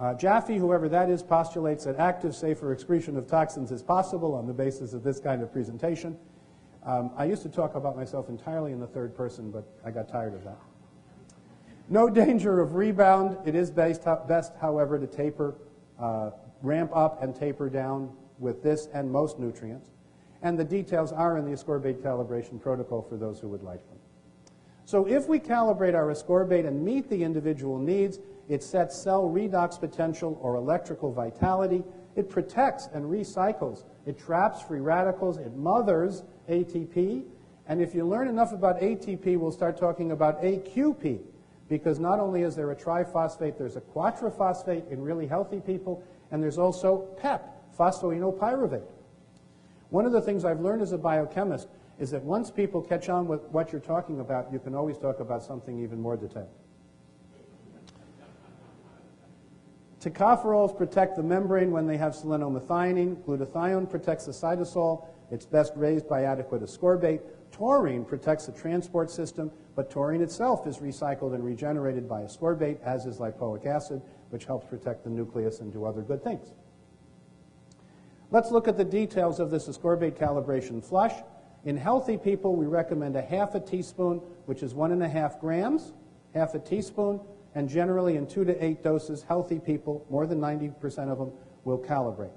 Uh, Jaffe, whoever that is, postulates that active, safer excretion of toxins is possible on the basis of this kind of presentation. Um, I used to talk about myself entirely in the third person, but I got tired of that. No danger of rebound. It is best, best however, to taper, uh, ramp up and taper down with this and most nutrients. And the details are in the ascorbate calibration protocol for those who would like them. So if we calibrate our ascorbate and meet the individual needs, it sets cell redox potential or electrical vitality. It protects and recycles. It traps free radicals. It mothers ATP. And if you learn enough about ATP, we'll start talking about AQP. Because not only is there a triphosphate, there's a quadraphosphate in really healthy people, and there's also PEP, phosphoenolpyruvate. One of the things I've learned as a biochemist is that once people catch on with what you're talking about, you can always talk about something even more detailed. Tocopherols protect the membrane when they have selenomethionine. Glutathione protects the cytosol. It's best raised by adequate ascorbate. Taurine protects the transport system, but taurine itself is recycled and regenerated by ascorbate, as is lipoic acid, which helps protect the nucleus and do other good things. Let's look at the details of this ascorbate calibration flush. In healthy people, we recommend a half a teaspoon, which is one and a half grams, half a teaspoon, and generally in two to eight doses, healthy people, more than 90% of them, will calibrate.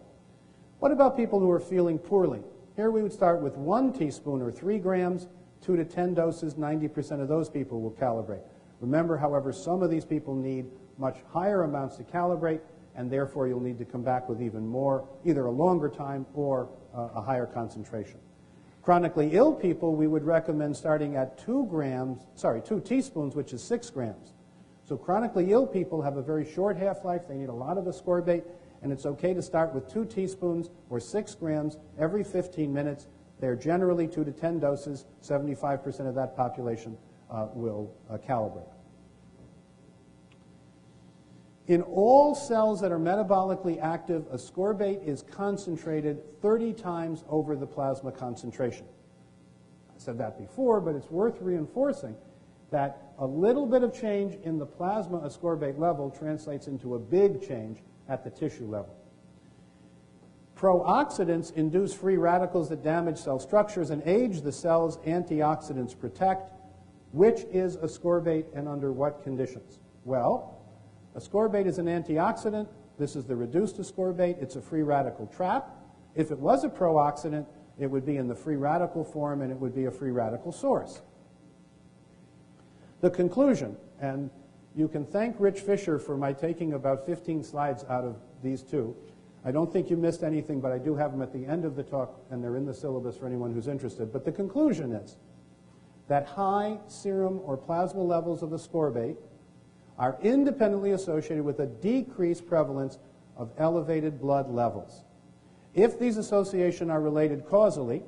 What about people who are feeling poorly? Here we would start with one teaspoon or three grams, two to 10 doses, 90% of those people will calibrate. Remember, however, some of these people need much higher amounts to calibrate, and therefore you'll need to come back with even more, either a longer time or uh, a higher concentration. Chronically ill people, we would recommend starting at two grams, sorry, two teaspoons, which is six grams. So chronically ill people have a very short half-life. They need a lot of ascorbate, and it's okay to start with two teaspoons or six grams every 15 minutes. They're generally two to 10 doses. 75% of that population uh, will uh, calibrate. In all cells that are metabolically active, ascorbate is concentrated 30 times over the plasma concentration. I said that before, but it's worth reinforcing that a little bit of change in the plasma ascorbate level translates into a big change at the tissue level. Pro-oxidants induce free radicals that damage cell structures and age the cells antioxidants protect. Which is ascorbate and under what conditions? Well, ascorbate is an antioxidant. This is the reduced ascorbate. It's a free radical trap. If it was a pro-oxidant, it would be in the free radical form and it would be a free radical source. The conclusion, and you can thank Rich Fisher for my taking about 15 slides out of these two. I don't think you missed anything, but I do have them at the end of the talk, and they're in the syllabus for anyone who's interested. But the conclusion is that high serum or plasma levels of ascorbate are independently associated with a decreased prevalence of elevated blood levels. If these associations are related causally,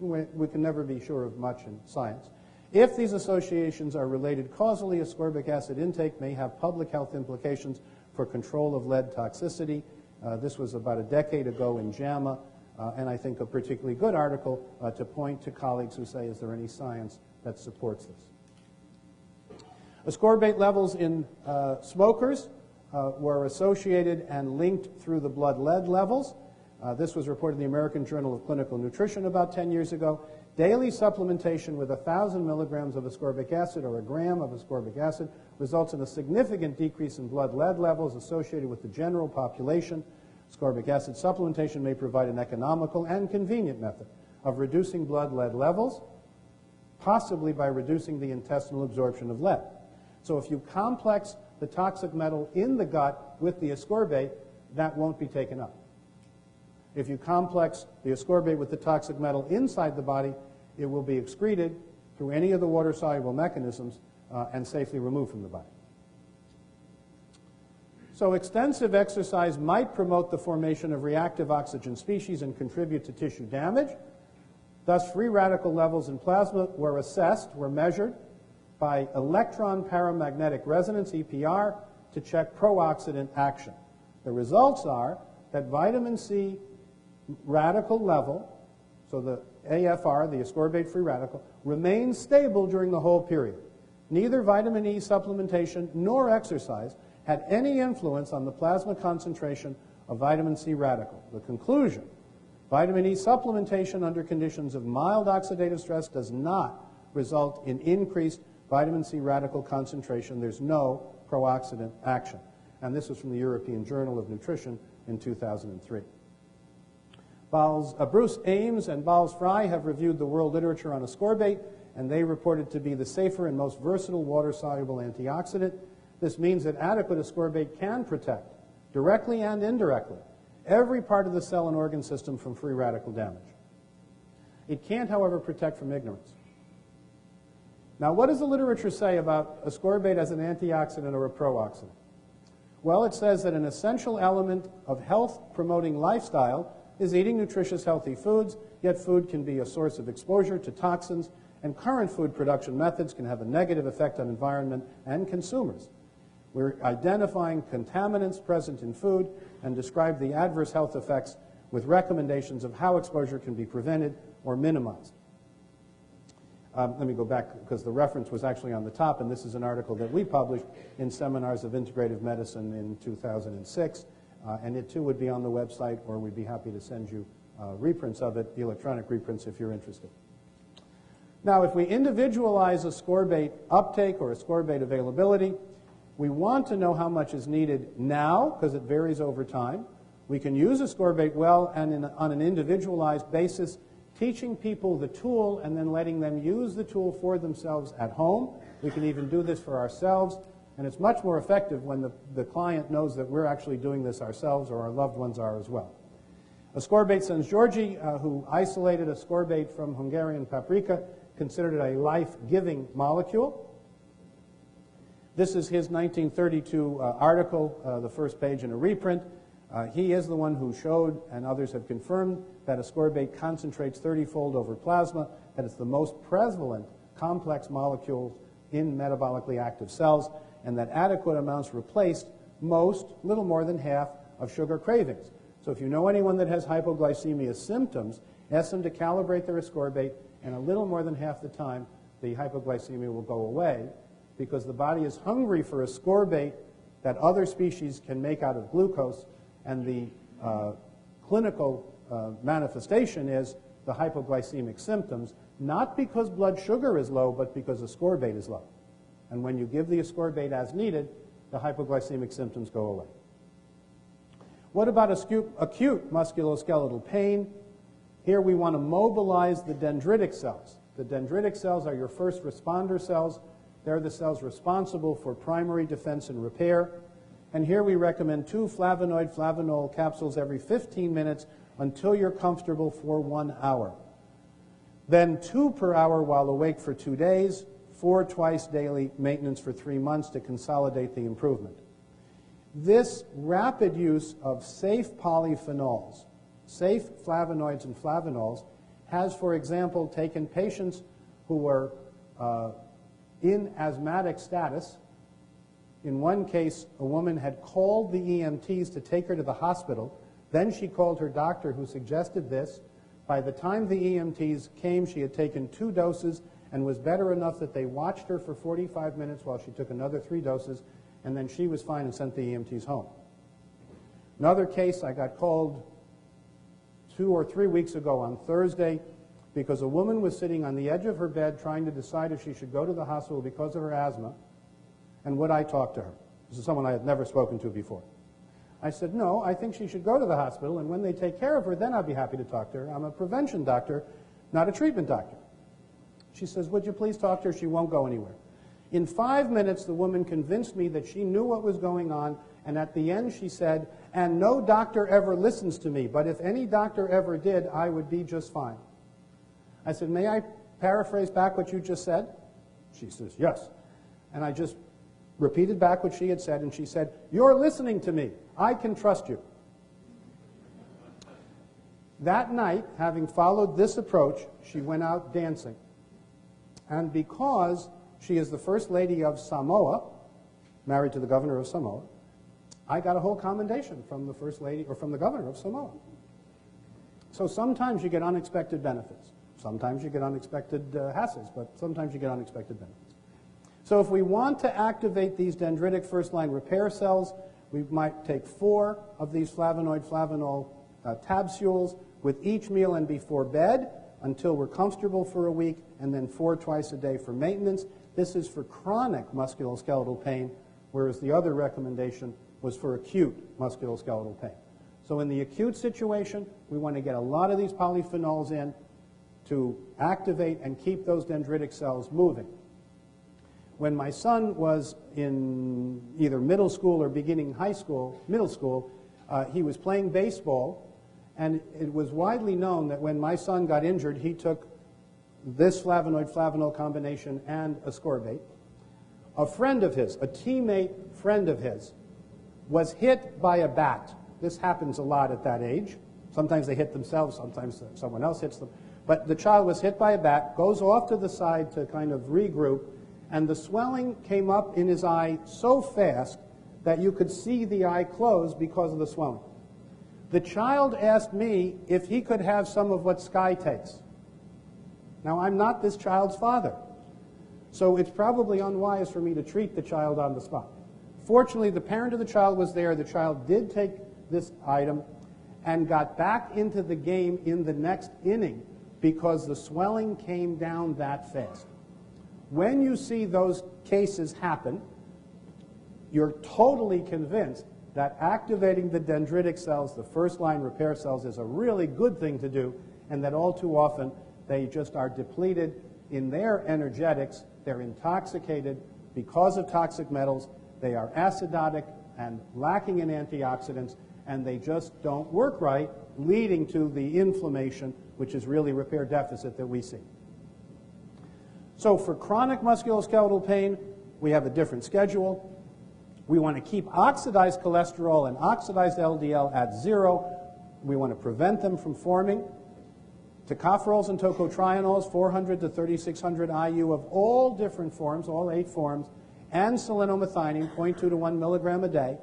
we can never be sure of much in science, if these associations are related causally, ascorbic acid intake may have public health implications for control of lead toxicity. Uh, this was about a decade ago in JAMA, uh, and I think a particularly good article uh, to point to colleagues who say, is there any science that supports this? Ascorbate levels in uh, smokers uh, were associated and linked through the blood lead levels. Uh, this was reported in the American Journal of Clinical Nutrition about 10 years ago. Daily supplementation with 1,000 milligrams of ascorbic acid or a gram of ascorbic acid results in a significant decrease in blood lead levels associated with the general population. Ascorbic acid supplementation may provide an economical and convenient method of reducing blood lead levels, possibly by reducing the intestinal absorption of lead. So if you complex the toxic metal in the gut with the ascorbate, that won't be taken up. If you complex the ascorbate with the toxic metal inside the body, it will be excreted through any of the water-soluble mechanisms uh, and safely removed from the body. So extensive exercise might promote the formation of reactive oxygen species and contribute to tissue damage. Thus, free radical levels in plasma were assessed, were measured by electron paramagnetic resonance, EPR, to check pro-oxidant action. The results are that vitamin C radical level, so the AFR, the ascorbate free radical, remains stable during the whole period. Neither vitamin E supplementation nor exercise had any influence on the plasma concentration of vitamin C radical. The conclusion, vitamin E supplementation under conditions of mild oxidative stress does not result in increased vitamin C radical concentration. There's no pro-oxidant action. And this was from the European Journal of Nutrition in 2003. Balz, uh, Bruce Ames and Balz Frei have reviewed the world literature on ascorbate, and they reported to be the safer and most versatile water-soluble antioxidant. This means that adequate ascorbate can protect, directly and indirectly, every part of the cell and organ system from free radical damage. It can't, however, protect from ignorance. Now, what does the literature say about ascorbate as an antioxidant or a pro-oxidant? Well, it says that an essential element of health-promoting lifestyle is eating nutritious, healthy foods, yet food can be a source of exposure to toxins, and current food production methods can have a negative effect on environment and consumers. We're identifying contaminants present in food and describe the adverse health effects with recommendations of how exposure can be prevented or minimized. Um, let me go back because the reference was actually on the top, and this is an article that we published in Seminars of Integrative Medicine in 2006. Uh, and it too would be on the website, or we'd be happy to send you uh, reprints of it, the electronic reprints, if you're interested. Now, if we individualize ascorbate uptake or ascorbate availability, we want to know how much is needed now, because it varies over time. We can use ascorbate well and in, on an individualized basis, teaching people the tool and then letting them use the tool for themselves at home. We can even do this for ourselves and it's much more effective when the, the client knows that we're actually doing this ourselves or our loved ones are as well. Ascorbate Szent-Györgyi, uh, who isolated ascorbate from Hungarian paprika, considered it a life-giving molecule. This is his 1932 uh, article, uh, the first page in a reprint. Uh, he is the one who showed, and others have confirmed, that ascorbate concentrates 30-fold over plasma, that it's the most prevalent complex molecule in metabolically active cells, and that adequate amounts replaced most, little more than half, of sugar cravings. So if you know anyone that has hypoglycemia symptoms, ask them to calibrate their ascorbate, and a little more than half the time, the hypoglycemia will go away because the body is hungry for ascorbate that other species can make out of glucose, and the uh, clinical uh, manifestation is the hypoglycemic symptoms, not because blood sugar is low, but because ascorbate is low. And when you give the ascorbate as needed, the hypoglycemic symptoms go away. What about acute, musculoskeletal pain? Here we want to mobilize the dendritic cells. The dendritic cells are your first responder cells. They're the cells responsible for primary defense and repair. And here we recommend two flavonoid flavonol capsules every 15 minutes until you're comfortable for one hour. Then two per hour while awake for two days, four twice daily maintenance for three months to consolidate the improvement. This rapid use of safe polyphenols, safe flavonoids and flavanols, has, for example, taken patients who were uh, in asthmatic status. In one case, a woman had called the EMTs to take her to the hospital. Then she called her doctor, who suggested this. By the time the EMTs came, she had taken two doses and was better enough that they watched her for 45 minutes while she took another three doses, and then she was fine and sent the EMTs home. Another case, I got called two or three weeks ago on Thursday because a woman was sitting on the edge of her bed trying to decide if she should go to the hospital because of her asthma, and would I talk to her? This is someone I had never spoken to before. I said, no, I think she should go to the hospital, and when they take care of her, then I'll be happy to talk to her. I'm a prevention doctor, not a treatment doctor. She says, Would you please talk to her? She won't go anywhere. In five minutes, the woman convinced me that she knew what was going on, and at the end, she said, And no doctor ever listens to me, but if any doctor ever did, I would be just fine. I said, May I paraphrase back what you just said? She says, Yes. And I just repeated back what she had said, and she said, You're listening to me. I can trust you. That night, having followed this approach, she went out dancing. And because she is the first lady of Samoa, married to the governor of Samoa, I got a whole commendation from the first lady or from the governor of Samoa. So sometimes you get unexpected benefits. Sometimes you get unexpected uh, hassles, but sometimes you get unexpected benefits. So if we want to activate these dendritic first-line repair cells, we might take four of these flavonoid flavanol uh, tabsules with each meal and before bed until we're comfortable for a week, and then four twice a day for maintenance. This is for chronic musculoskeletal pain, whereas the other recommendation was for acute musculoskeletal pain. So in the acute situation, we want to get a lot of these polyphenols in to activate and keep those dendritic cells moving. When my son was in either middle school or beginning high school, middle school, uh, he was playing baseball, and it was widely known that when my son got injured, he took this flavonoid flavanol combination and ascorbate. A friend of his, a teammate friend of his, was hit by a bat. This happens a lot at that age. Sometimes they hit themselves, sometimes someone else hits them. But the child was hit by a bat, goes off to the side to kind of regroup, and the swelling came up in his eye so fast that you could see the eye close because of the swelling. The child asked me if he could have some of what Sky takes. Now, I'm not this child's father, so it's probably unwise for me to treat the child on the spot. Fortunately, the parent of the child was there. The child did take this item and got back into the game in the next inning because the swelling came down that fast. When you see those cases happen, you're totally convinced that activating the dendritic cells, the first line repair cells, is a really good thing to do, and that all too often they just are depleted in their energetics. They're intoxicated because of toxic metals. They are acidotic and lacking in antioxidants, and they just don't work right, leading to the inflammation, which is really repair deficit that we see. So for chronic musculoskeletal pain, we have a different schedule. We want to keep oxidized cholesterol and oxidized LDL at zero. We want to prevent them from forming. Tocopherols and tocotrienols, 400 to 3600 IU of all different forms, all eight forms, and selenomethionine, 0.2 to 1 milligram a day,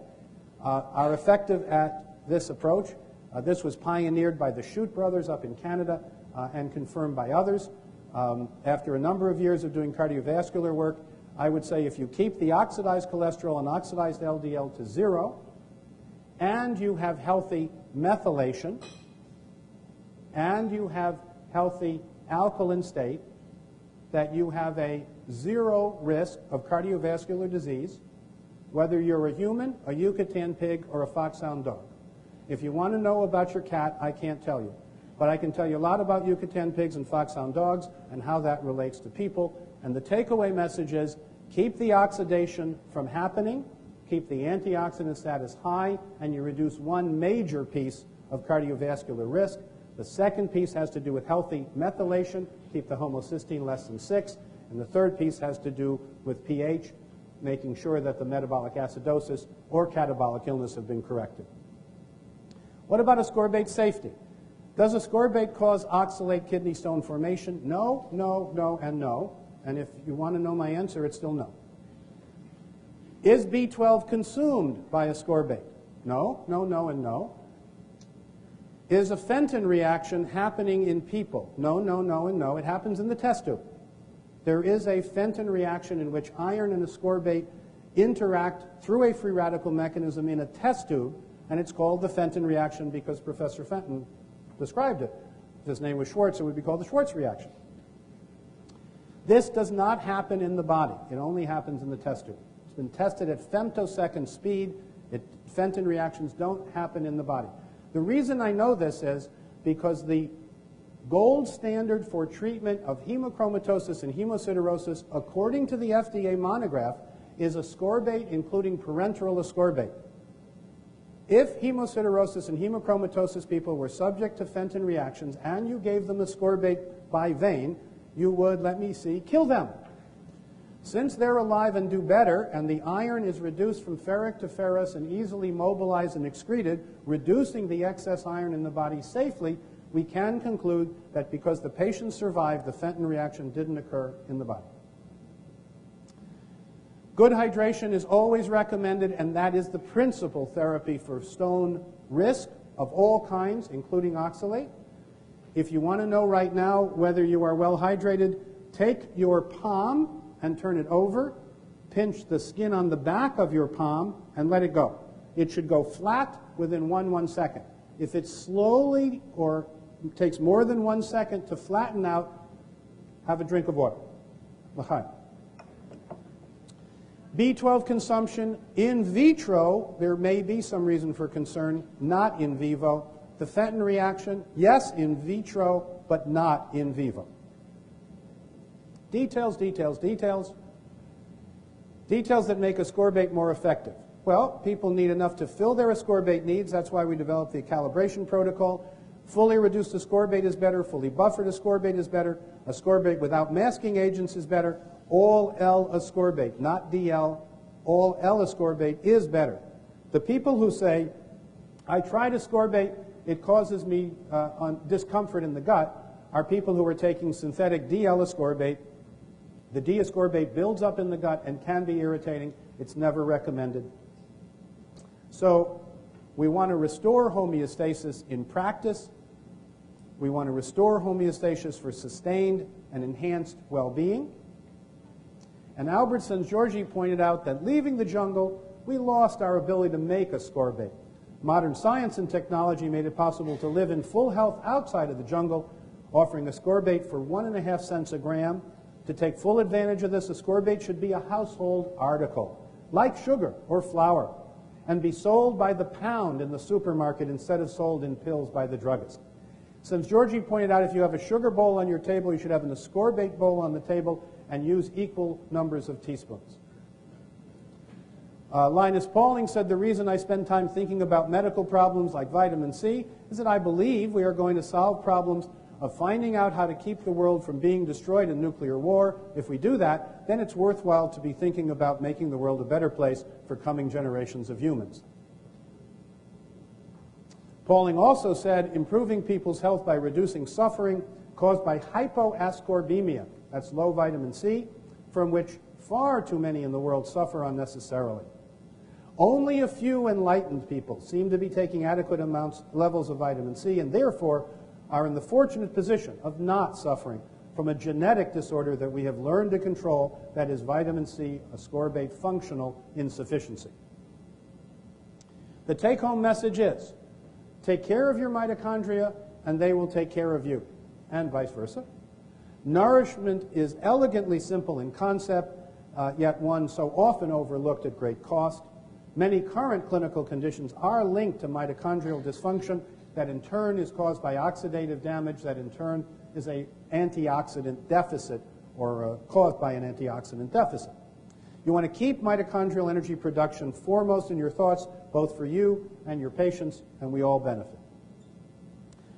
uh, are effective at this approach. Uh, this was pioneered by the Shute brothers up in Canada uh, and confirmed by others. Um, after a number of years of doing cardiovascular work, I would say if you keep the oxidized cholesterol and oxidized LDL to zero, and you have healthy methylation, and you have healthy alkaline state, that you have a zero risk of cardiovascular disease, whether you're a human, a Yucatan pig, or a foxhound dog. If you want to know about your cat, I can't tell you. But I can tell you a lot about Yucatan pigs and foxhound dogs and how that relates to people. And the takeaway message is keep the oxidation from happening, keep the antioxidant status high, and you reduce one major piece of cardiovascular risk. The second piece has to do with healthy methylation, keep the homocysteine less than 6. And the third piece has to do with pH, making sure that the metabolic acidosis or catabolic illness have been corrected. What about ascorbate safety? Does ascorbate cause oxalate kidney stone formation? No, no, no, and no. And if you want to know my answer, it's still no. Is B12 consumed by ascorbate? No, no, no, and no. Is a Fenton reaction happening in people? No, no, no, and no. It happens in the test tube. There is a Fenton reaction in which iron and ascorbate interact through a free radical mechanism in a test tube, and it's called the Fenton reaction because Professor Fenton described it. If his name was Schwartz, it would be called the Schwartz reaction. This does not happen in the body. It only happens in the test tube. It's been tested at femtosecond speed. It, Fenton reactions don't happen in the body. The reason I know this is because the gold standard for treatment of hemochromatosis and hemosiderosis, according to the FDA monograph, is ascorbate, including parenteral ascorbate. If hemosiderosis and hemochromatosis people were subject to Fenton reactions and you gave them ascorbate by vein, you would, let me see, kill them. Since they're alive and do better, and the iron is reduced from ferric to ferrous and easily mobilized and excreted, reducing the excess iron in the body safely, we can conclude that because the patient survived, the Fenton reaction didn't occur in the body. Good hydration is always recommended, and that is the principal therapy for stone risk of all kinds, including oxalate. If you want to know right now whether you are well hydrated, take your palm and turn it over, pinch the skin on the back of your palm, and let it go. It should go flat within one one second. If it slowly or takes more than one second to flatten out, have a drink of water. L'chaim. B12 consumption in vitro, there may be some reason for concern, not in vivo. The Fenton reaction, yes, in vitro, but not in vivo. Details, details, details. Details that make ascorbate more effective. Well, people need enough to fill their ascorbate needs. That's why we developed the calibration protocol. Fully reduced ascorbate is better. Fully buffered ascorbate is better. Ascorbate without masking agents is better. All L ascorbate, not DL. All L ascorbate is better. The people who say, I tried ascorbate, it causes me uh, discomfort in the gut, are people who are taking synthetic DL ascorbate the D-ascorbate builds up in the gut and can be irritating. It's never recommended. So we want to restore homeostasis in practice. We want to restore homeostasis for sustained and enhanced well-being. And Albertson Szent-Györgyi pointed out that leaving the jungle, we lost our ability to make ascorbate. Modern science and technology made it possible to live in full health outside of the jungle, offering ascorbate for one and a half cents a gram to take full advantage of this, ascorbate should be a household article, like sugar or flour, and be sold by the pound in the supermarket instead of sold in pills by the druggist. Szent-Györgyi pointed out if you have a sugar bowl on your table, you should have an ascorbate bowl on the table and use equal numbers of teaspoons. Uh, Linus Pauling said the reason I spend time thinking about medical problems like vitamin C is that I believe we are going to solve problems of finding out how to keep the world from being destroyed in nuclear war. If we do that, then it's worthwhile to be thinking about making the world a better place for coming generations of humans. Pauling also said improving people's health by reducing suffering caused by hypoascorbemia, that's low vitamin C, from which far too many in the world suffer unnecessarily. Only a few enlightened people seem to be taking adequate amounts levels of vitamin C and therefore are in the fortunate position of not suffering from a genetic disorder that we have learned to control, that is vitamin C ascorbate functional insufficiency. The take home message is take care of your mitochondria and they will take care of you, and vice versa. Nourishment is elegantly simple in concept, uh, yet one so often overlooked at great cost. Many current clinical conditions are linked to mitochondrial dysfunction that in turn is caused by oxidative damage, that in turn is an antioxidant deficit or uh, caused by an antioxidant deficit. You want to keep mitochondrial energy production foremost in your thoughts, both for you and your patients, and we all benefit.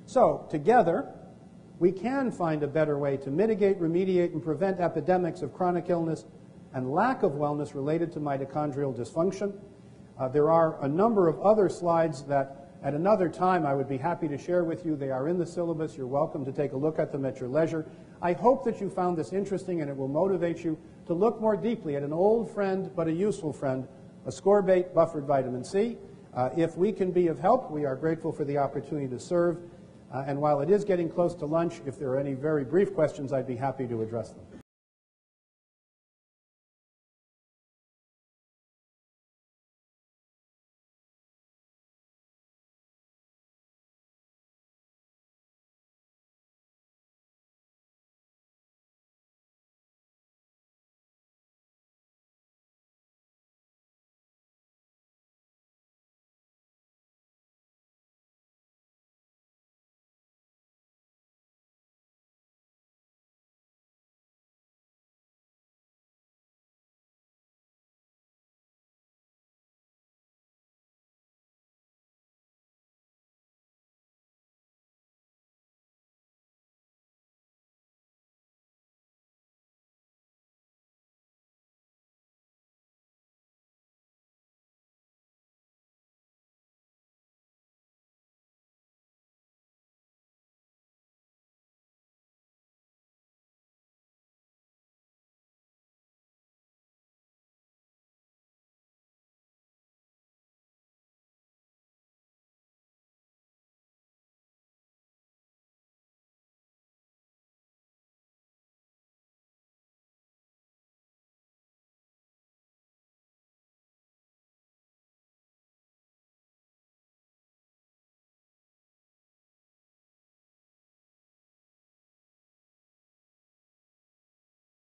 So, together, we can find a better way to mitigate, remediate, and prevent epidemics of chronic illness and lack of wellness related to mitochondrial dysfunction. Uh, there are a number of other slides that at another time, I would be happy to share with you. They are in the syllabus. You're welcome to take a look at them at your leisure. I hope that you found this interesting and it will motivate you to look more deeply at an old friend but a useful friend, ascorbate buffered vitamin C. Uh, if we can be of help, we are grateful for the opportunity to serve. Uh, and while it is getting close to lunch, if there are any very brief questions, I'd be happy to address them.